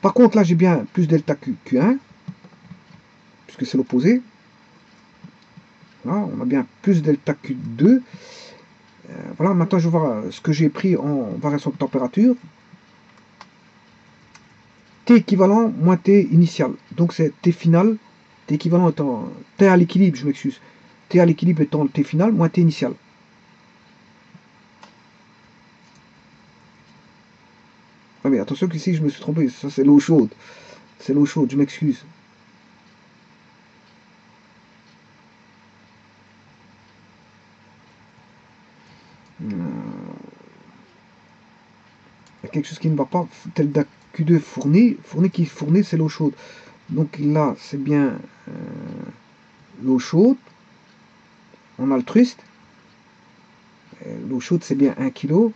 Speaker 1: Par contre, là, j'ai bien plus delta Q, Q1 puisque c'est l'opposé. on a bien plus delta Q2. Euh, voilà, maintenant je voir ce que j'ai pris en variation de température. T équivalent moins T initial. Donc c'est T final. T équivalent étant T à l'équilibre, je m'excuse. T à l'équilibre étant T final moins T initial. Ah mais attention qu'ici je me suis trompé, ça c'est l'eau chaude. C'est l'eau chaude, je m'excuse. Quelque chose qui ne va pas, tel Q2 fourni, fourni qui fournit, c'est l'eau chaude. Donc là, c'est bien euh, l'eau chaude en altruiste. Euh, l'eau chaude, c'est bien 1 kg.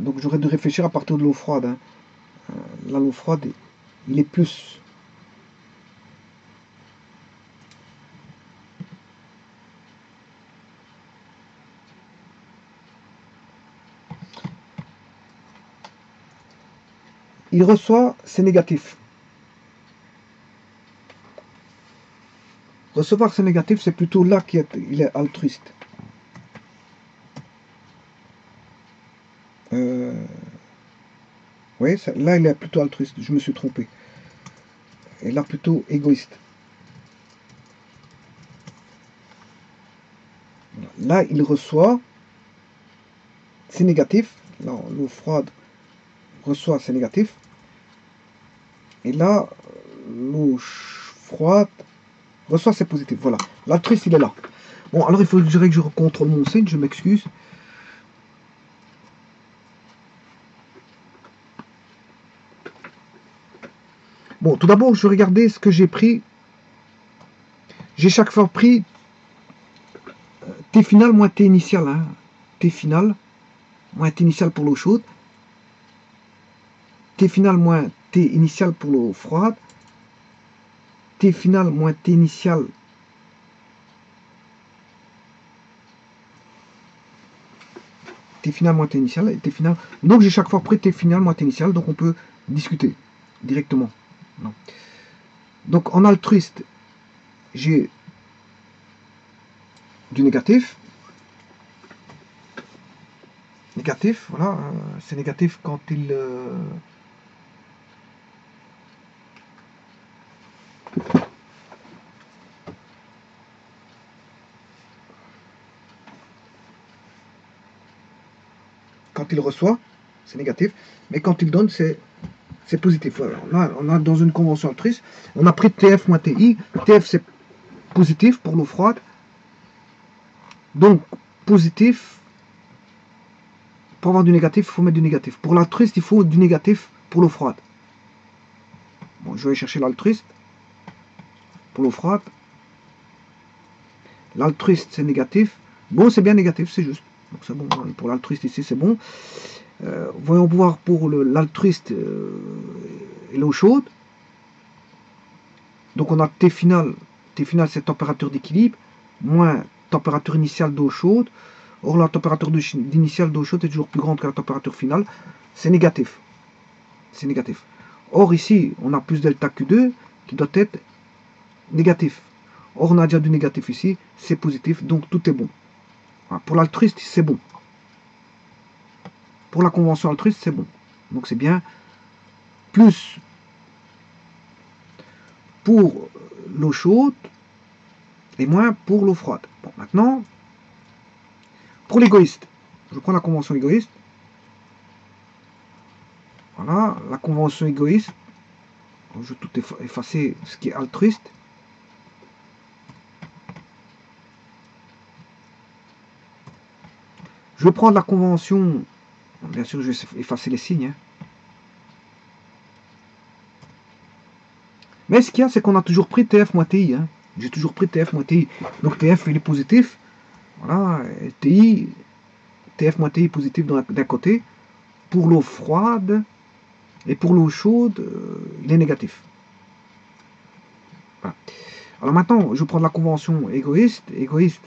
Speaker 1: donc j'aurais dû réfléchir à partir de l'eau froide. Hein la l'eau froide, il est plus. Il reçoit, c'est négatif. Recevoir, c'est négatif, c'est plutôt là qu'il est altruiste. Là, il est plutôt altruiste. Je me suis trompé. Et là, plutôt égoïste. Là, il reçoit. C'est négatif. Là, l'eau froide reçoit, c'est négatif. Et là, l'eau froide reçoit, c'est positif. Voilà. L'altruiste, il est là. Bon, alors il faut que je contrôle mon signe. Je m'excuse. Bon, tout d'abord, je regardais ce que j'ai pris. J'ai chaque fois pris euh, T final moins T initial. Hein. T final moins T initial pour l'eau chaude. T final moins T initial pour l'eau froide. T final moins T initial T final moins T initial T final. Donc j'ai chaque fois pris T final moins T initial, donc on peut discuter directement. Donc en altruiste, j'ai du négatif. Négatif, voilà, euh, c'est négatif quand il... Euh, quand il reçoit, c'est négatif, mais quand il donne, c'est c'est positif. A, on, a, dans une convention altruiste, on a pris TF moins TI. TF, c'est positif pour l'eau froide. Donc, positif, pour avoir du négatif, il faut mettre du négatif. Pour l'altruiste, il faut du négatif pour l'eau froide. Bon, je vais chercher l'altruiste. Pour l'eau froide. L'altruiste, c'est négatif. Bon, c'est bien négatif, c'est juste. Donc c'est bon. Pour l'altruiste ici, c'est bon. Euh, voyons voir pour l'altruiste euh, et l'eau chaude. Donc on a T final. T final, c'est température d'équilibre, moins température initiale d'eau chaude. Or, la température initiale d'eau chaude est toujours plus grande que la température finale. C'est négatif. C'est négatif. Or, ici, on a plus delta Q2 qui doit être négatif. Or, on a déjà du négatif ici, c'est positif, donc tout est bon. Pour l'altruiste, c'est bon. Pour la convention altruiste, c'est bon. Donc c'est bien. Plus pour l'eau chaude et moins pour l'eau froide. Bon, maintenant, pour l'égoïste, je prends la convention égoïste. Voilà, la convention égoïste. Je vais tout effacer ce qui est altruiste. Je prendre la convention Bien sûr, je vais effacer les signes. Hein. Mais ce qu'il y a, c'est qu'on a toujours pris TF moins TI. Hein. J'ai toujours pris TF moins TI. Donc TF, il est positif. Voilà. TI, TF moins TI positif d'un côté. Pour l'eau froide et pour l'eau chaude, euh, il est négatif. Alors maintenant, je prends la convention égoïste. Égoïste,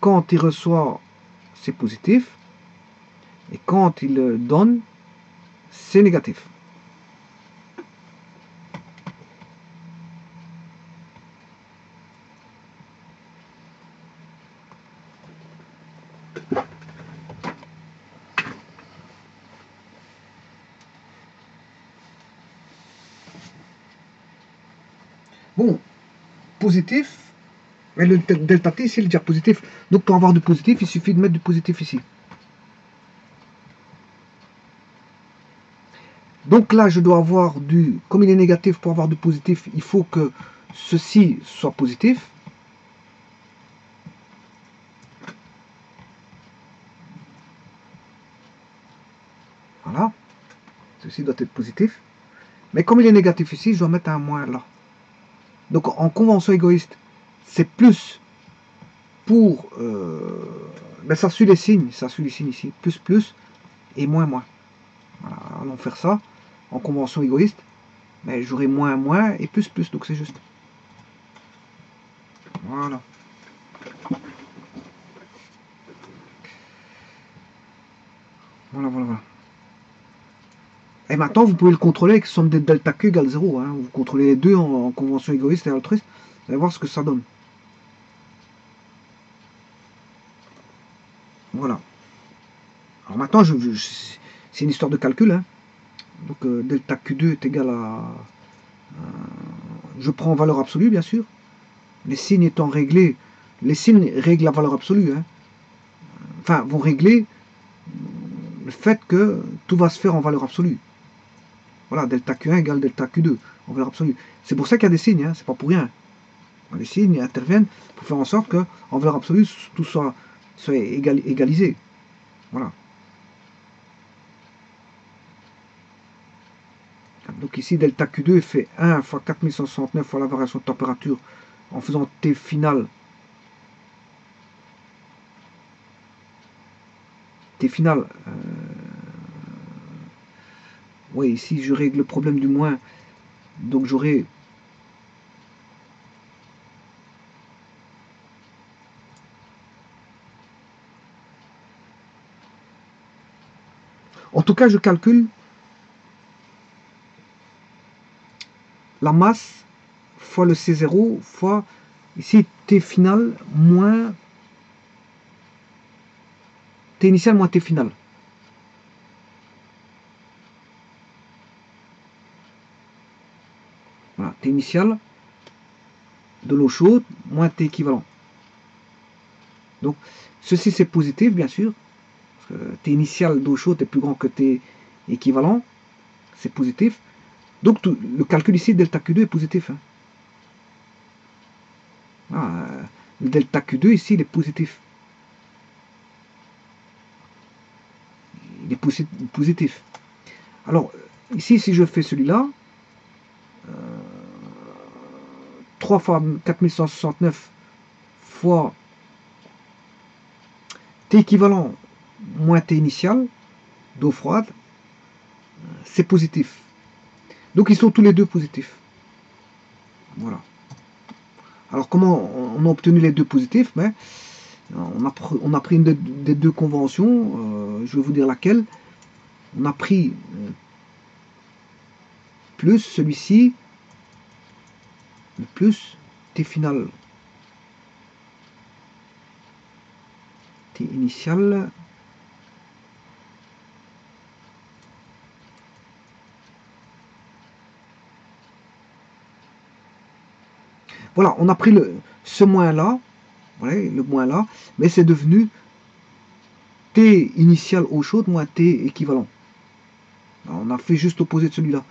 Speaker 1: quand il reçoit, c'est positif. Et quand il donne, c'est négatif. Bon, positif, mais le delta t, c'est le dire positif. Donc pour avoir du positif, il suffit de mettre du positif ici. Donc là, je dois avoir du... Comme il est négatif, pour avoir du positif, il faut que ceci soit positif. Voilà. Ceci doit être positif. Mais comme il est négatif ici, je dois mettre un moins là. Donc en convention égoïste, c'est plus pour... Euh, ben ça suit les signes, ça suit les signes ici. Plus, plus et moins, moins. Voilà, allons faire ça en convention égoïste, mais j'aurai moins, moins et plus, plus, donc c'est juste. Voilà. Voilà, voilà, voilà. Et maintenant, vous pouvez le contrôler avec somme des delta Q égale 0. Hein. Vous contrôlez les deux en, convention égoïste et altruiste. Vous allez voir ce que ça donne. Voilà. Alors maintenant, je, c'est une histoire de calcul. Hein. Donc euh, delta Q2 est égal à... je prends en valeur absolue, bien sûr. Les signes étant réglés, les signes règlent la valeur absolue. Hein. Enfin, vont régler le fait que tout va se faire en valeur absolue. Voilà, delta Q1 égale delta Q2 en valeur absolue. C'est pour ça qu'il y a des signes, hein, c'est pas pour rien. Les signes interviennent pour faire en sorte que en valeur absolue, tout soit, soit égalisé. Voilà. Donc ici, delta Q2 fait 1 fois 4169 fois la variation de température en faisant T final. T final. Euh, oui, ici, je règle le problème du moins. Donc j'aurai En tout cas, je calcule la masse fois le C0 fois ici T final moins T initial moins T final. Voilà, T initial de l'eau chaude moins T équivalent. Donc, ceci c'est positif, bien sûr. T initial d'eau chaude est plus grand que T équivalent. C'est positif. Donc, le calcul ici, delta Q2 est positif. Hein. Ah, le delta Q2 ici, il est positif. Il est positif. Alors, ici, si je fais celui-là, 3 fois 4169 fois T équivalent moins T initial d'eau froide, c'est positif. Donc ils sont tous les deux positifs. Voilà. Alors comment on a obtenu les deux positifs Mais on a, on a pris une des deux conventions, euh, je vais vous dire laquelle. On a pris euh, plus celui-ci, le plus T final T initial Voilà, on a pris le, ce moins-là, le moins-là, mais c'est devenu T initial eau chaude moins T équivalent. on a fait juste l'opposé de celui-là.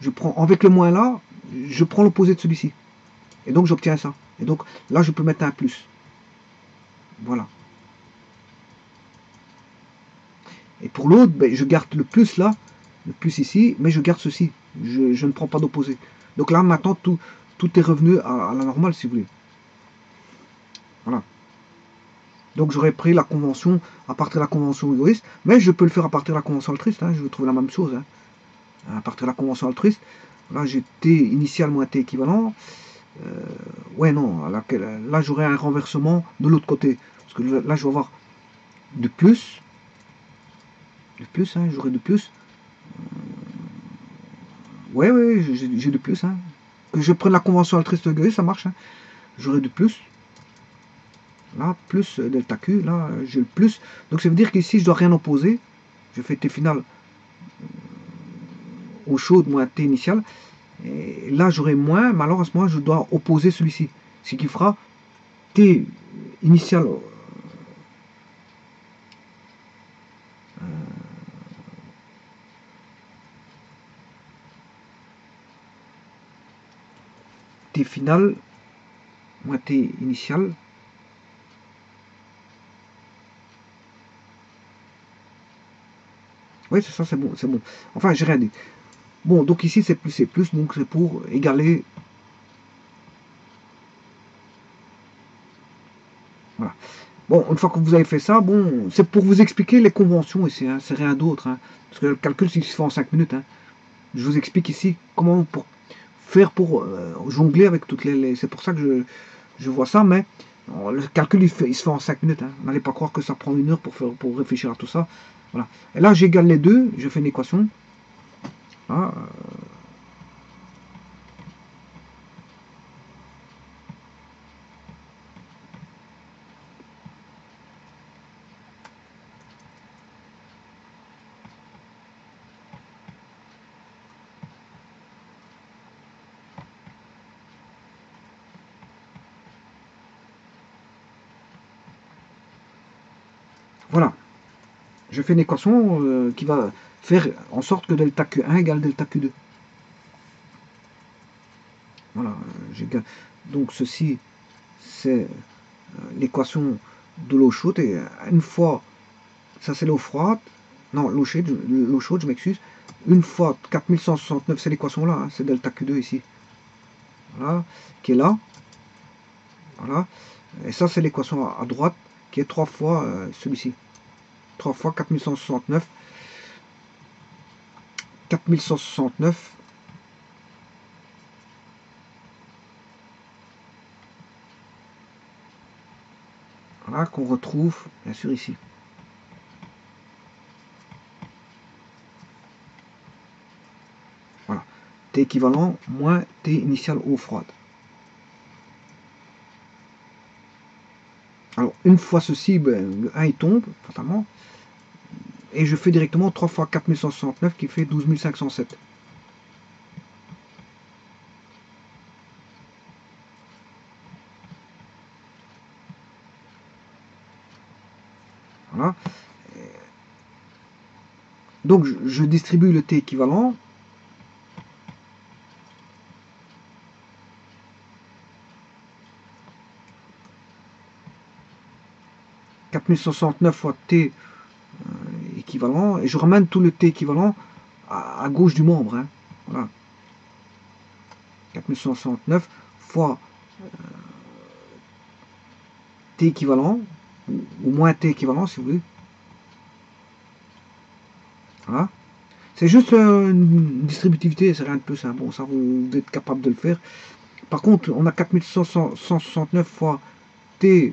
Speaker 1: Je prends, avec le moins là, je prends l'opposé de celui-ci. Et donc j'obtiens ça. Et donc là, je peux mettre un plus. Voilà. Et pour l'autre, ben, je garde le plus là, le plus ici, mais je garde ceci. Je, je ne prends pas d'opposé. Donc là, maintenant, tout, tout est revenu à, la normale, si vous voulez. Voilà. Donc j'aurais pris la convention à partir de la convention égoïste, mais je peux le faire à partir de la convention altruiste. Hein, je vais trouver la même chose. Hein. À partir de la convention altruiste, là j'ai T initial moins T équivalent. Euh, ouais, non, là, là j'aurai un renversement de l'autre côté. Parce que là, je vais avoir de plus. De plus, hein, j'aurai de plus. Euh, ouais, ouais, j'ai de plus. Hein que je prenne la convention altruiste de ça marche. Hein. J'aurai du plus. Là, plus euh, delta Q, là, j'ai le plus. Donc ça veut dire qu'ici, je dois rien opposer. Je fais T final euh, au chaud moins T initial. Et là, j'aurai moins, mais alors je dois opposer celui-ci. Ce qui fera T initial final, moitié initiale. Oui, c'est ça, c'est bon, c'est bon. Enfin, j'ai rien dit. Bon, donc ici, c'est plus, c'est plus, donc c'est pour égaler. Voilà. Bon, une fois que vous avez fait ça, bon, c'est pour vous expliquer les conventions ici, hein, c'est rien d'autre. Hein. parce que le calcul, il se fait en 5 minutes. Hein. Je vous explique ici comment, pour faire pour euh, jongler avec toutes les... C'est pour ça que je, vois ça, mais le calcul il, se fait en 5 minutes. Hein. N'allez pas croire que ça prend une heure pour, faire, pour réfléchir à tout ça. Voilà. Et là j'égale les deux, je fais une équation. Euh, Voilà. Je fais une équation euh, qui va faire en sorte que delta Q1 égale delta Q2. Voilà. Donc ceci, c'est euh, l'équation de l'eau chaude. Et une fois, ça c'est l'eau froide. Non, l'eau chaude, je m'excuse. Une fois 4169, c'est l'équation là, hein, c'est delta Q2 ici. Voilà, qui est là. Voilà. Et ça, c'est l'équation à droite qui est 3 fois euh, celui-ci. 3 fois 4169. 4169. Voilà, qu'on retrouve bien sûr ici. Voilà. T équivalent moins T initial eau froide. Alors, une fois ceci, ben, le 1 il tombe, fatalement. Et je fais directement 3 fois 4169 qui fait 12507. Voilà. Donc je, distribue le T équivalent. « 4069 fois T euh, équivalent, et je ramène tout le T équivalent à, gauche du membre. Hein. Voilà. 4169 fois euh, T équivalent, ou moins T équivalent si vous voulez. Voilà. C'est juste euh, une distributivité, c'est rien de plus. Hein. Ça, vous, êtes capable de le faire. Par contre, on a 4169 fois T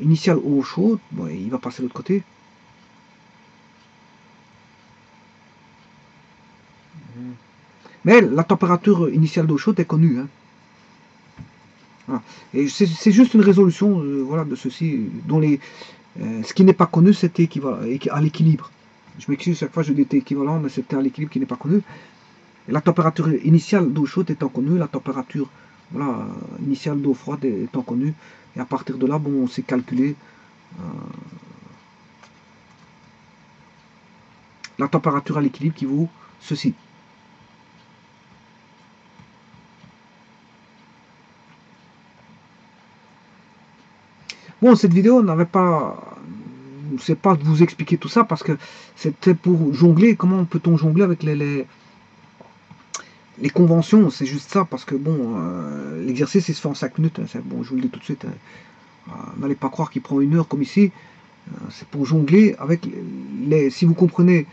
Speaker 1: initial eau chaude. Bon, il va passer de l'autre côté. Mais la température initiale d'eau chaude est connue. Hein. Et c'est juste une résolution euh, voilà, de ceci, dont les, euh, ce qui n'est pas connu, c'était à l'équilibre. Je m'excuse, chaque fois je dis équivalent, mais c'était à l'équilibre qui n'est pas connu. La température initiale d'eau chaude étant connue, la température voilà, initiale d'eau froide étant connue, et à partir de là, bon, on s'est calculé euh, la température à l'équilibre qui vaut ceci. Bon, cette vidéo n'avait pas... Je sais pas vous expliquer tout ça parce que c'était pour jongler. Comment peut-on jongler avec les, conventions C'est juste ça parce que bon, euh, l'exercice il se fait en 5 minutes. Hein, bon, je vous le dis tout de suite. Hein. Euh, n'allez pas croire qu'il prend une heure comme ici. Euh, c'est pour jongler avec les... Si vous comprenez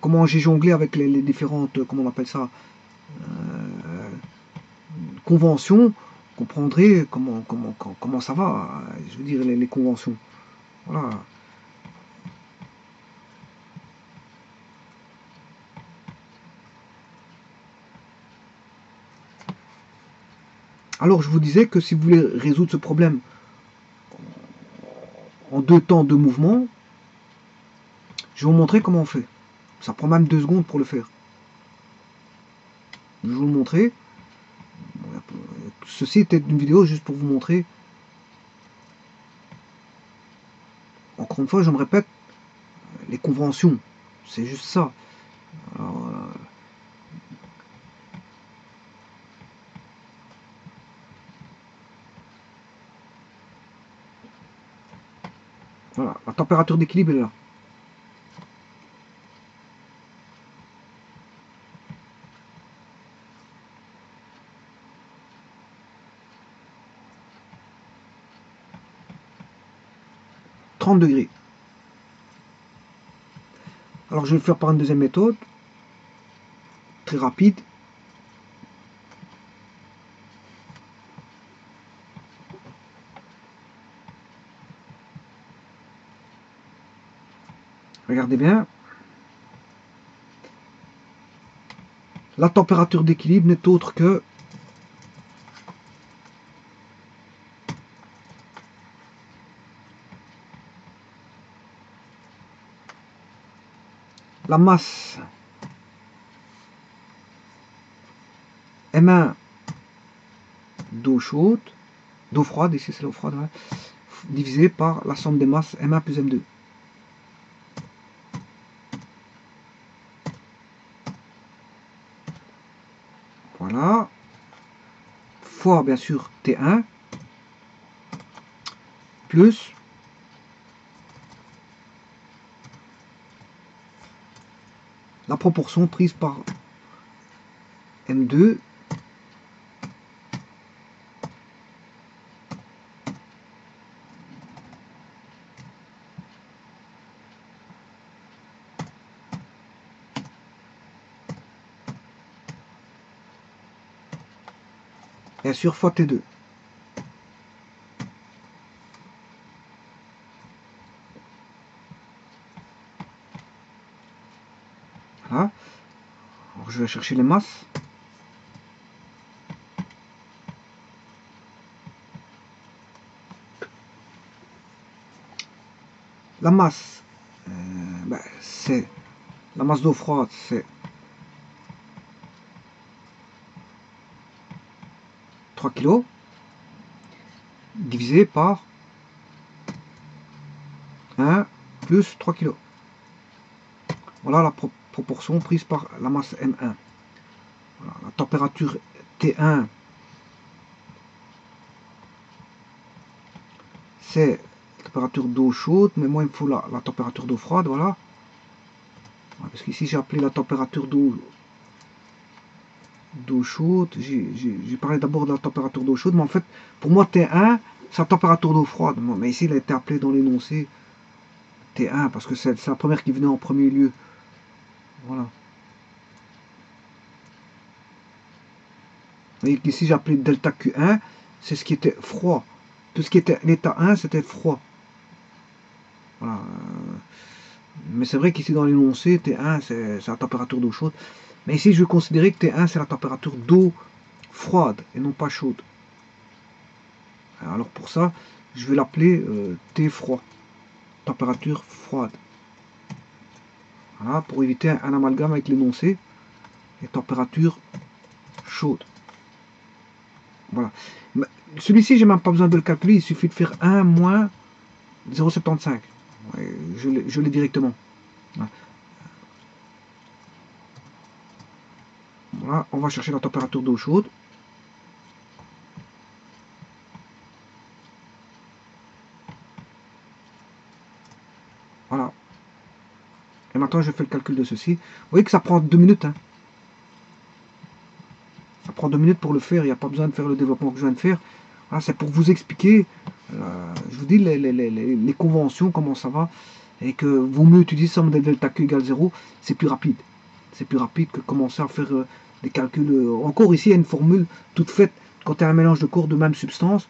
Speaker 1: comment j'ai jonglé avec les, les, différentes... Comment on appelle ça Conventions comprendrez comment, comment, comment ça va, je veux dire, les, conventions. Voilà. Alors, je vous disais que si vous voulez résoudre ce problème en deux temps, deux mouvements, je vais vous montrer comment on fait. Ça prend même deux secondes pour le faire. Je vais vous montrer ceci était une vidéo juste pour vous montrer. Encore une fois, je me répète, les conventions, c'est juste ça voilà, la température d'équilibre est là. 30 degrés. Alors je vais le faire par une deuxième méthode, très rapide. Bien. La température d'équilibre n'est autre que la masse M1 d'eau chaude, d'eau froide, ici c'est l'eau froide, divisé par la somme des masses M1 plus M2. Voilà. Fois bien sûr T1 plus. La proportion prise par M2 sur faute de. Voilà. Alors, je vais chercher les masses. La masse, euh, ben, c'est la masse d'eau froide, c'est divisé par 1 plus 3 kg. Voilà la proportion prise par la masse M1. la température T1, c'est la température d'eau chaude, mais moi il me faut la, la température d'eau froide, voilà. Parce qu'ici j'ai appelé la température d'eau chaude. J'ai parlé d'abord de la température d'eau chaude, mais en fait, pour moi, T1, c'est la température d'eau froide. Mais ici, il a été appelé dans l'énoncé T1, parce que c'est la première qui venait en premier lieu. Voilà. Vous voyez qu'ici, j'ai appelé delta Q1, c'est ce qui était froid. Tout ce qui était l'état 1, c'était froid. Voilà. Mais c'est vrai qu'ici, dans l'énoncé, T1, c'est la température d'eau chaude. Mais ici, je vais considérer que T1, c'est la température d'eau froide et non pas chaude. Alors pour ça, je vais l'appeler euh, T froid, température froide. Voilà, pour éviter un, amalgame avec l'énoncé et température chaude. Voilà. Celui-ci, j'ai même pas besoin de le calculer, il suffit de faire 1 moins 0,75. je l'ai directement. On va chercher la température d'eau chaude. Voilà. Et maintenant, je fais le calcul de ceci. Vous voyez que ça prend deux minutes. Hein. Ça prend deux minutes pour le faire. Il n'y a pas besoin de faire le développement que je viens de faire. c'est pour vous expliquer, euh, je vous dis, les, conventions, comment ça va. Et que vaut mieux utiliser somme de delta Q égale 0, c'est plus rapide. C'est plus rapide que commencer à faire euh, des calculs. Euh, encore ici, il y a une formule toute faite quand tu as un mélange de corps de même substance.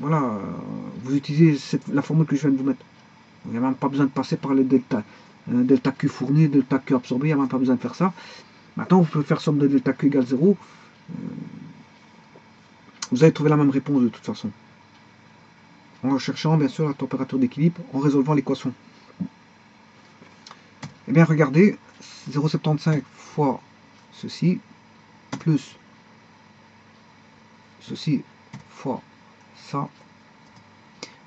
Speaker 1: Voilà, euh, vous utilisez la formule que je viens de vous mettre. Il n'y a même pas besoin de passer par le delta, euh, delta Q fourni, delta Q absorbé, il n'y a même pas besoin de faire ça. Maintenant, vous pouvez faire somme de delta Q égale 0. Vous allez trouver la même réponse de toute façon. En cherchant bien sûr la température d'équilibre, en résolvant l'équation. Eh bien, regardez, 0,75 fois ceci plus ceci fois ça.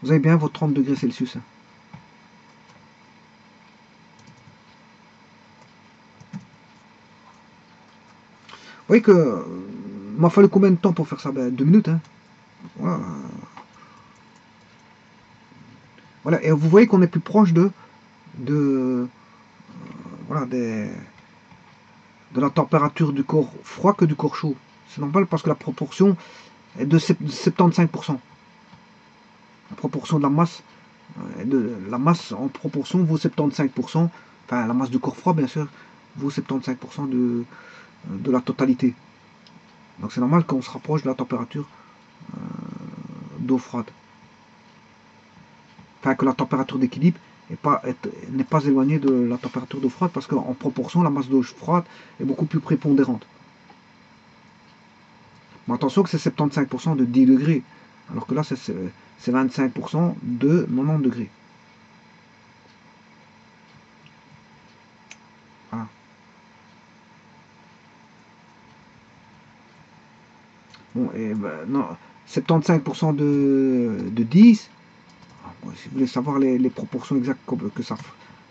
Speaker 1: Vous avez bien vos 30 degrés Celsius. Vous voyez que euh, m'a fallu combien de temps pour faire ça? Ben, Deux minutes. Hein. Voilà. voilà. Et vous voyez qu'on est plus proche de, de euh, voilà, des, de la température du corps froid que du corps chaud. C'est normal parce que la proportion est de 75%. La proportion de la masse, euh, de la masse en proportion vaut 75%, enfin la masse du corps froid bien sûr, vaut 75% de, de la totalité. Donc c'est normal qu'on se rapproche de la température euh, d'eau froide. Enfin que la température d'équilibre n'est pas, n'est pas éloigné de la température d'eau froide parce qu'en proportion, la masse d'eau froide est beaucoup plus prépondérante. Mais attention que c'est 75% de 10 degrés, alors que là, c'est 25% de 90 degrés. Bon, et ben, non, 75% de, de 10, si vous voulez savoir les, proportions exactes que ça,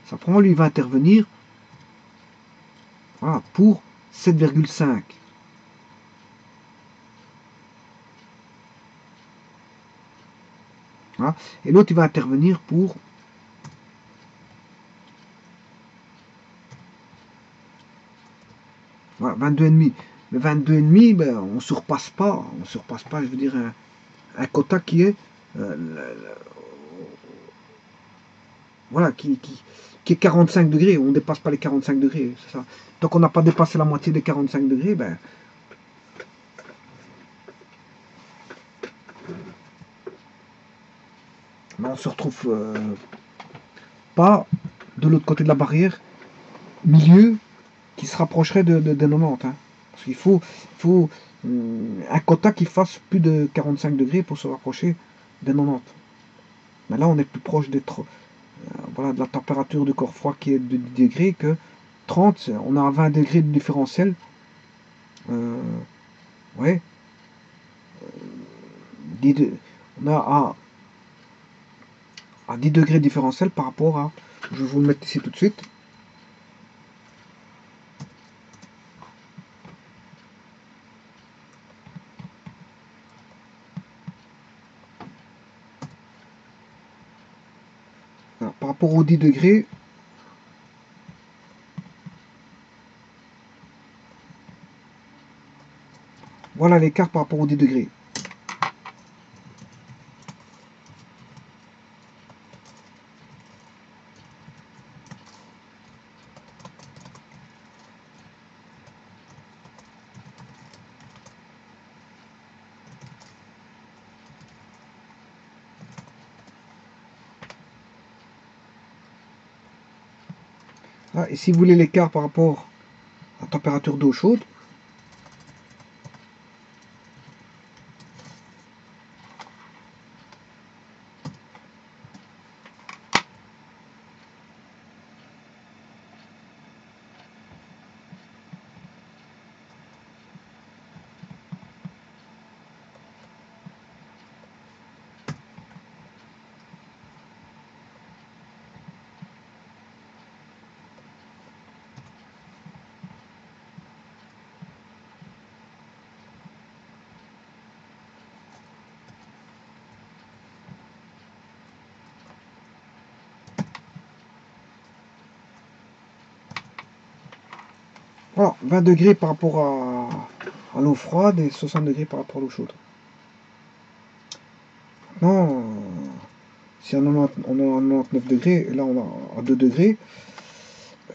Speaker 1: ça prend, lui va intervenir voilà, pour 7,5. Et l'autre, il va intervenir pour voilà, 22,5. Mais 22,5, ben, on ne surpasse pas, on surpasse pas, je veux dire, un, quota qui est euh, voilà, qui, est 45 degrés. On ne dépasse pas les 45 degrés, c'est ça. Tant qu'on n'a pas dépassé la moitié des 45 degrés, ben, ben on se retrouve euh, pas de l'autre côté de la barrière, milieu qui se rapprocherait de, de, 90. Hein. Parce qu'il faut, euh, un quota qui fasse plus de 45 degrés pour se rapprocher des 90. Mais là, on est plus proche des voilà, de la température du corps froid qui est de 10 degrés que 30, on a à 20 degrés de différentiel. Euh, ouais. Euh, on a à 10 degrés de différentiel par rapport à... Je vais vous le mettre ici tout de suite. Par rapport aux 10 degrés, Voilà l'écart par rapport aux 10 degrés. Si vous voulez l'écart par rapport à la température d'eau chaude, Voilà, 20 degrés par rapport à, l'eau froide et 60 degrés par rapport à l'eau chaude. Maintenant, si on on a 99 degrés, et là on a à 2 degrés,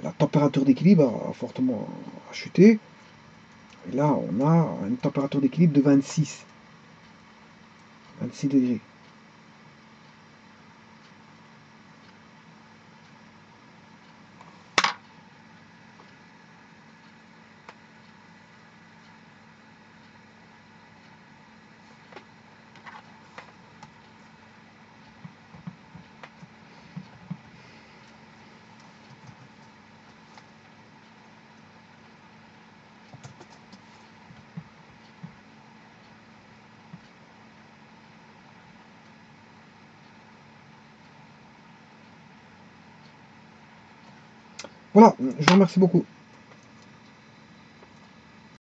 Speaker 1: la température d'équilibre a fortement chuté. Et là, on a une température d'équilibre de 26. 26 degrés. Voilà, je vous remercie beaucoup.